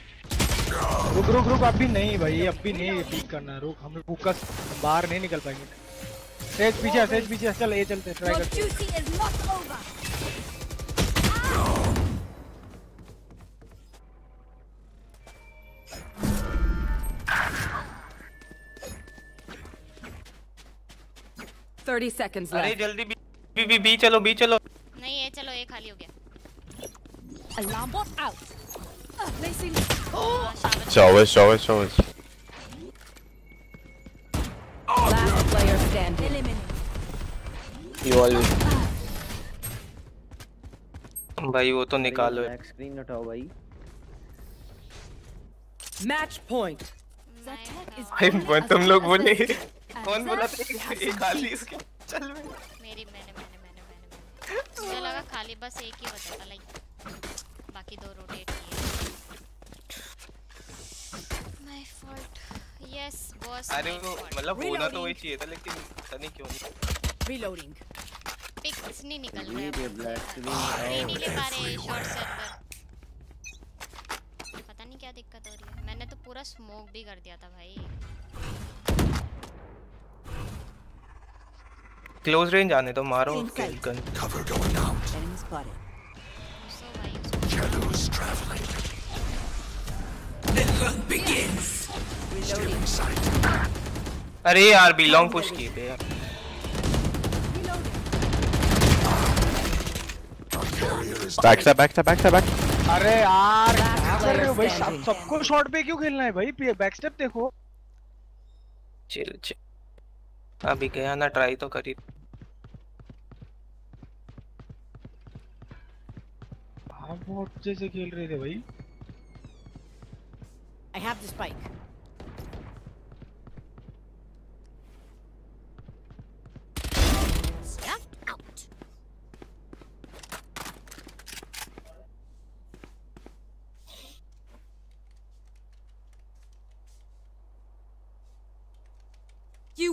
रुक रुक रुक अभी नहीं भाई अभी नहीं पीक करना। रुक हम लोग फोकस बाहर नहीं निकल पाएँगे। सेज पीछे है, सेज पीछे है, चल ये चलते ट्राई Your करते हैं। duty is not over. Thirty seconds अरे left. जल्दी बी बी बी बी चलो बी चलो नहीं ये चलो ये खाली हो गया Alarm bot out. Uh, placing. Showers, showers, showers. Last player standing. Eliminate. You all भाई वो तो निकालो। बैक स्क्रीन हटाओ भाई। Match point. भाई तुम लोग बोले। कौन बोला था कि एक खाली इसके चल मैं? मेरी मैंने मैंने मैंने मैंने मैंने। मुझे लगा खाली बस एक ही बचा था लाइक बाकी दो रोटेट किए। माय फॉल्ट यस बॉस अरे वो मतलब होना तो वही चाहिए था लेकिन पता नहीं क्यों नहीं Reloading. पिक्स नहीं निकल रहे ये ब्लैक नहीं नहीं ले पा रहे शॉट से अंदर पता नहीं क्या दिक्कत हो रही है मैंने तो पूरा स्मोक भी कर दिया था भाई क्लोज रेंज आने तो मारो Inside. Gun Cover going out. Enemy spotted. सो भाई उसको Shadows traveling. The hunt begins. अरे यार बिलोंग पुश किए थे यार। Our carrier is Backstab, backstab, backstab, back. अरे यार क्या कर रहे हो भाई सब सबको शॉट पे क्यों खेलना है भाई? बैक स्टेप देखो। चिल चिल अभी गया ना ट्राई तो करी। हाँ बहुत जैसे खेल रहे थे भाई। I have the spike.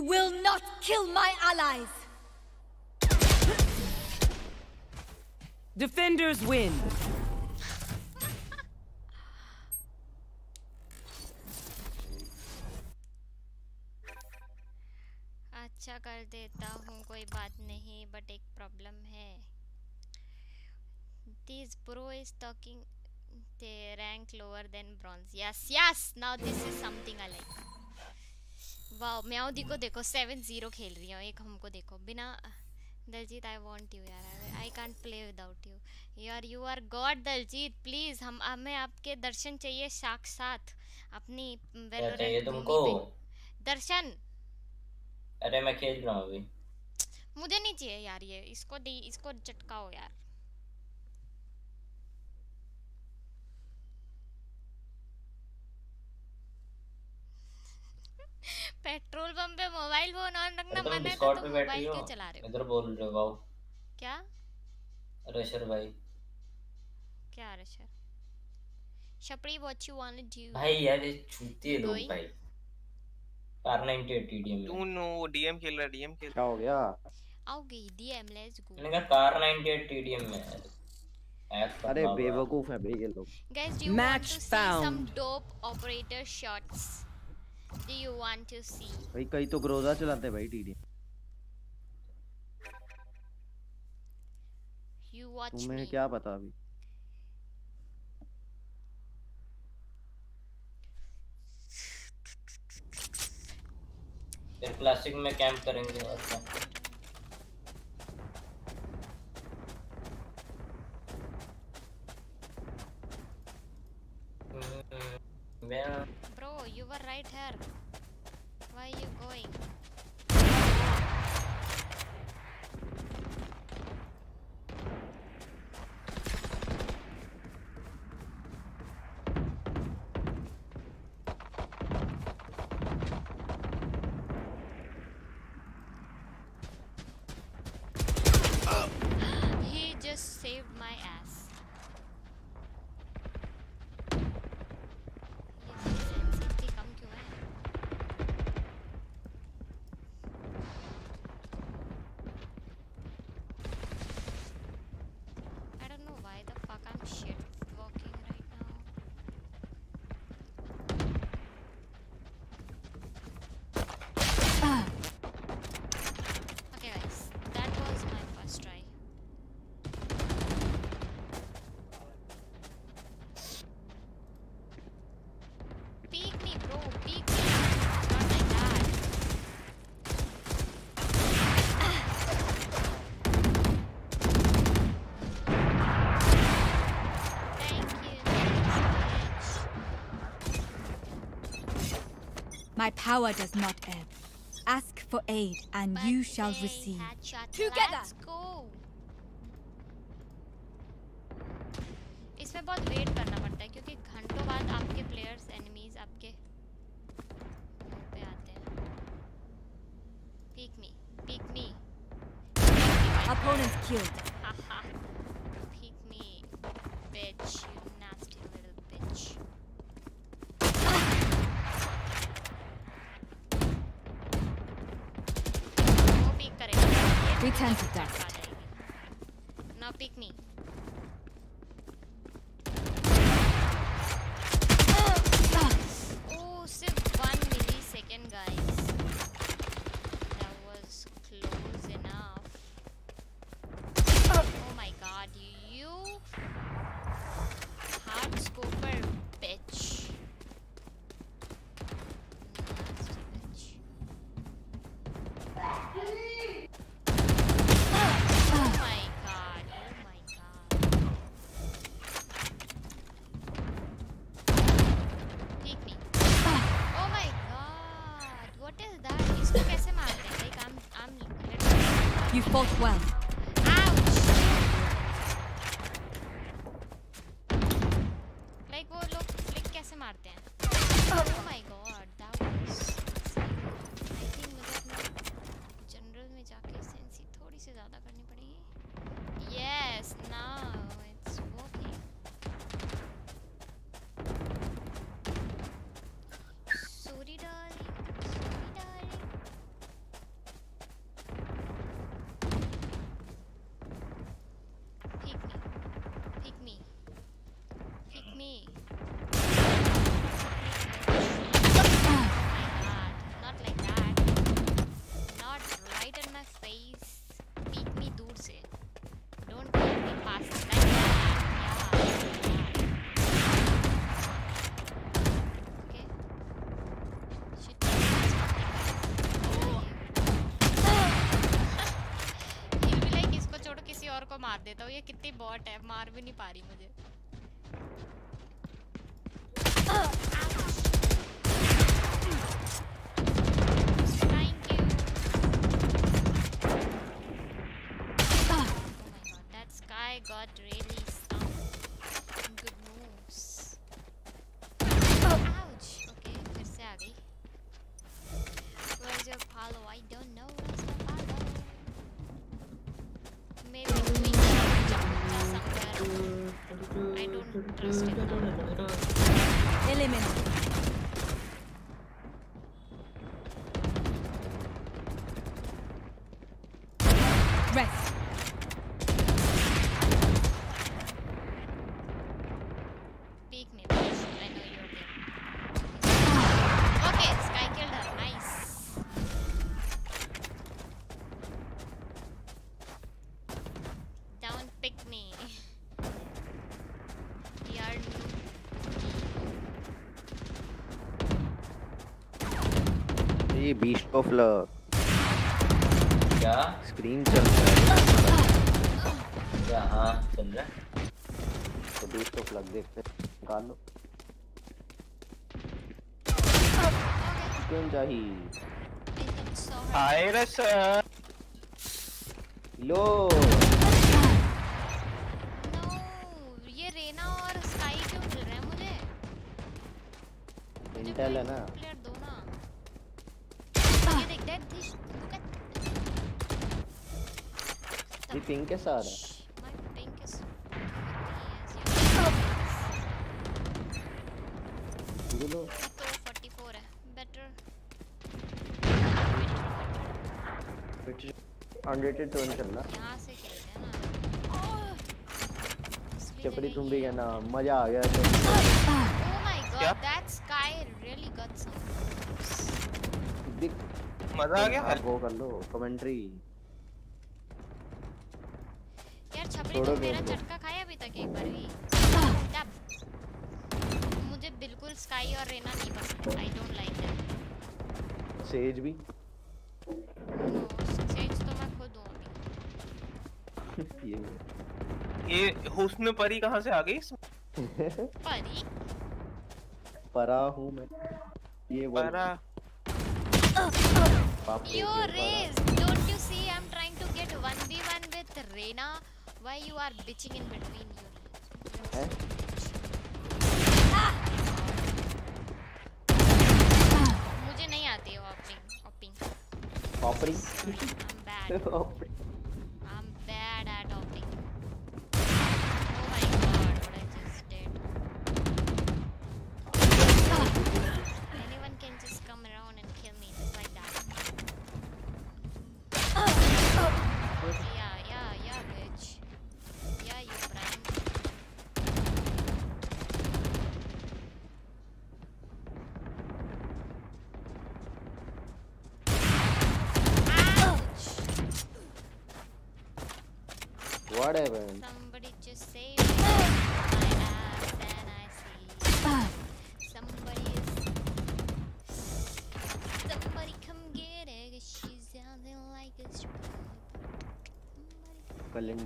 You will not kill my allies. Defenders win. अच्छा कर देता हूँ कोई बात नहीं बट एक प्रॉब्लम है this bro is talking the rank lower than bronze yes yes now this is something i like wow meow दी को देखो 7-0 खेल रही है। एक हमको देखो बिना दलजीत आई वांट यू यार। I can't play without you यार you are god Daljeet please हम हमें आपके दर्शन चाहिए साक्षात। अपनी चाहिए तुमको दर्शन। अरे मैं खेल रहा हूँ अभी। मुझे नहीं चाहिए यार ये। इसको दी इसको चटकाओ यार। पेट्रोल पंप पे मोबाइल फ़ोन ऑन रखना मना है तो तुम मोबाइल क्यों चला रहे हो? इधर बोल रहे हो वाओ क्या? रशर भाई। क्या rusher शपड़ी what you want to do भाई यार ये छूते लोग भाई। कार 98 टीडीएम तू नो डीएम खेल रहा डीएम खेल क्या हो गया? आओ गई डीएम लेट्स गो मैंने कहा कार 98 टीडीएम में। है अरे बेवकूफ़ है भाई ये लोग। You want Match to see some found. dope operator shots? Do you want to see? भाई कई तो ग्रोजा चलाते हैं भाई टीडी you watch तुम्हें me. क्या पता अभी? फिर क्लासिक में कैंप करेंगे और क्या? Bro you were right here. Why are you going power does not ebb. Ask for aid, and but you shall receive. Together! You fought well. Best of luck क्या? Screen चल रहा है। क्या? हाँ चल रहा है। तो बीस्ट ऑफ़ लक देखते निकाल लो। क्यों जाही? आए रे सर। लो। पिंग कैसे आ रहा है लो। तो 44 है। चपड़ी तुम भी कहना मज़ा आ गया। तो ओह my god that sky really got some मज़ा आ गया? हाँ, गो कर लो। कमेंट्री स्टेज भी स्टेज तो मैं खुद हूँ ये ये हुस्न परी कहाँ से आ गई परी परा हूँ मैं ये वो परा You raise, don't you see? I'm trying to get 1v1 with Reina. Why you are bitching in between you? Eh? Ah! ऑपिंग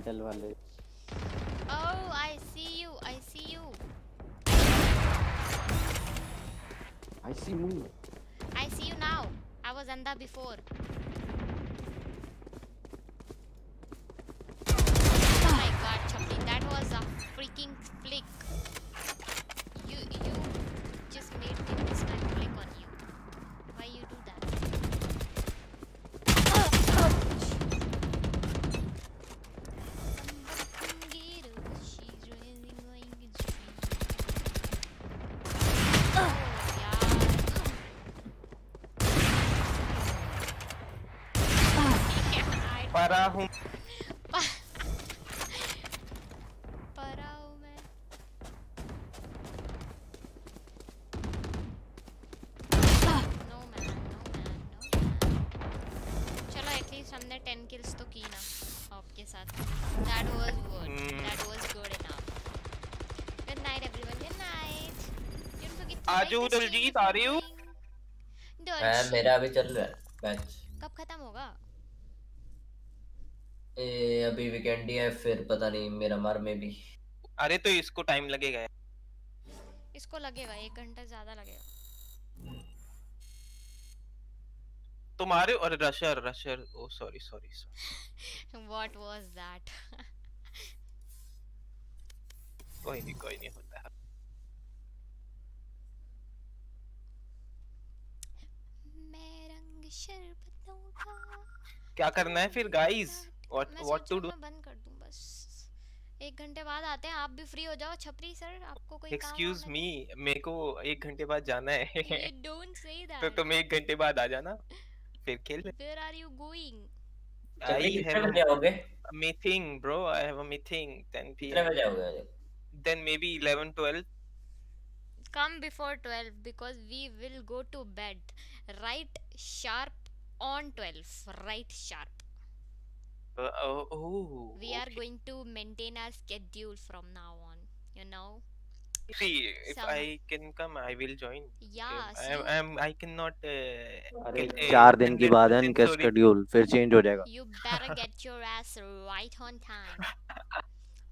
कलिंटल वाले Oh, I see you. I see you. I see moon I see you now. I was Anda before. परा हूँ। परा हूँ मैं। No man, no man, चलो at least हमने 10 kills तो की ना आपके साथ। That was good that was good enough good night everyone good night don't forget to आजू दलजीत आ रही हूँ। मैं मेरा अभी चल रहा है। मैच कब खत्म होगा ए ही है फिर पता नहीं मेरा मर में भी। अरे तो इसको टाइम लगेगा इसको लगेगा एक घंटा ज़्यादा लगेगा। तुम्हारे और rusher rusher oh sorry sorry what was that कोई नहीं कोई नहीं होता है। मैं रंग शरबतों का क्या करना है फिर guys what what to do बंद एक घंटे बाद आते हैं आप भी फ्री हो जाओ। छपरी सर आपको कोई एक्सक्यूज मी मेरे को एक घंटे बाद जाना है। तो तुम एक घंटे बाद आ जाना फिर खेल। फिर are you going I have a meeting bro I have a meeting 10 PM कितने बजे आओगे then maybe 11 12 come before 12 because we will go to bed right sharp on 12 right sharp uh, oh, oh We are going to maintain our schedule from now on. You know. see if Some- I can come I will join Yeah, I am see- I am I cannot uh, अरे uh, चार दिन की बाद है 100% इनका. Schedule फिर change हो जाएगा You better get your ass right on time.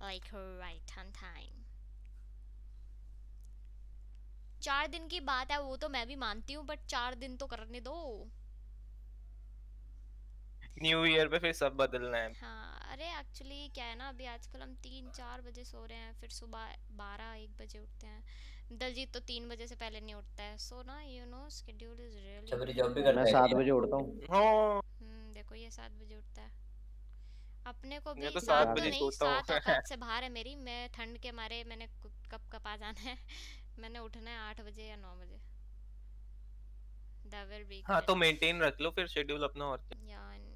Like right on time. चार दिन की बात है वो तो मैं भी मानती हूँ बट चार दिन तो करने दो न्यू ईयर पे फिर सब बदलना है। हाँ अरे एक्चुअली क्या है ना अभी आजकल हम तीन चार बजे सो रहे हैं फिर सुबह बारह एक बजे उठते हैं। दलजीत तो तीन बजे से पहले नहीं उठता है। सो ना you know schedule is really छपरी जॉब भी करता मैं है सात बजे उठता हूँ। हम्म देखो ये सात बजे उठता है। अपने को भी तो सात तो बजे नहीं सोता हूँ। औकात से बाहर है मेरी? मैं ठंड के मारे मैंने कब कब आ जाना है। मैंने उठना है आठ बजे या नौ बजे। हाँ तो मेंटेन रख लो फिर शेड्यूल अपना और क्या।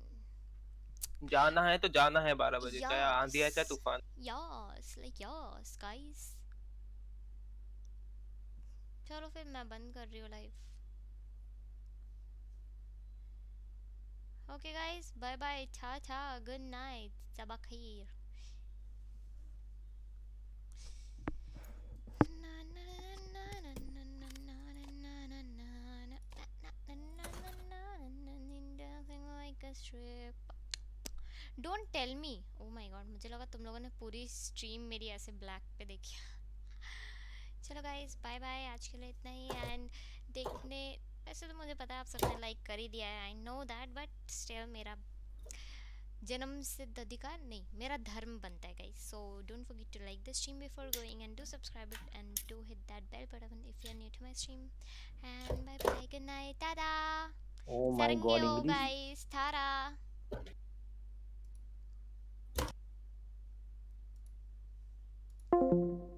जाना है तो जाना है बारह बजे चाहे आंधी है चाहे तूफ़ान। Yes, like yes, guys. चलो फिर मैं बंद कर रही हूँ live okay guys bye bye था था गुड नाइट सबा खैर don't tell me oh my god मुझे लगा तुम लोगों ने पूरी स्ट्रीम मेरी ऐसे ब्लैक पे देखी चलो गाइस बाय बाय आज के लिए इतना ही एंड देखने वैसे तो मुझे पता है आप सबने लाइक कर ही दिया है I know that but still मेरा जन्म सिद्ध अधिकार नहीं मेरा धर्म बनता है guys so don't forget to like the stream before going and do subscribe it and do hit that bell button if you are new to my stream and bye bye good night tata Oh my god, Sarangyo, English. Thank you.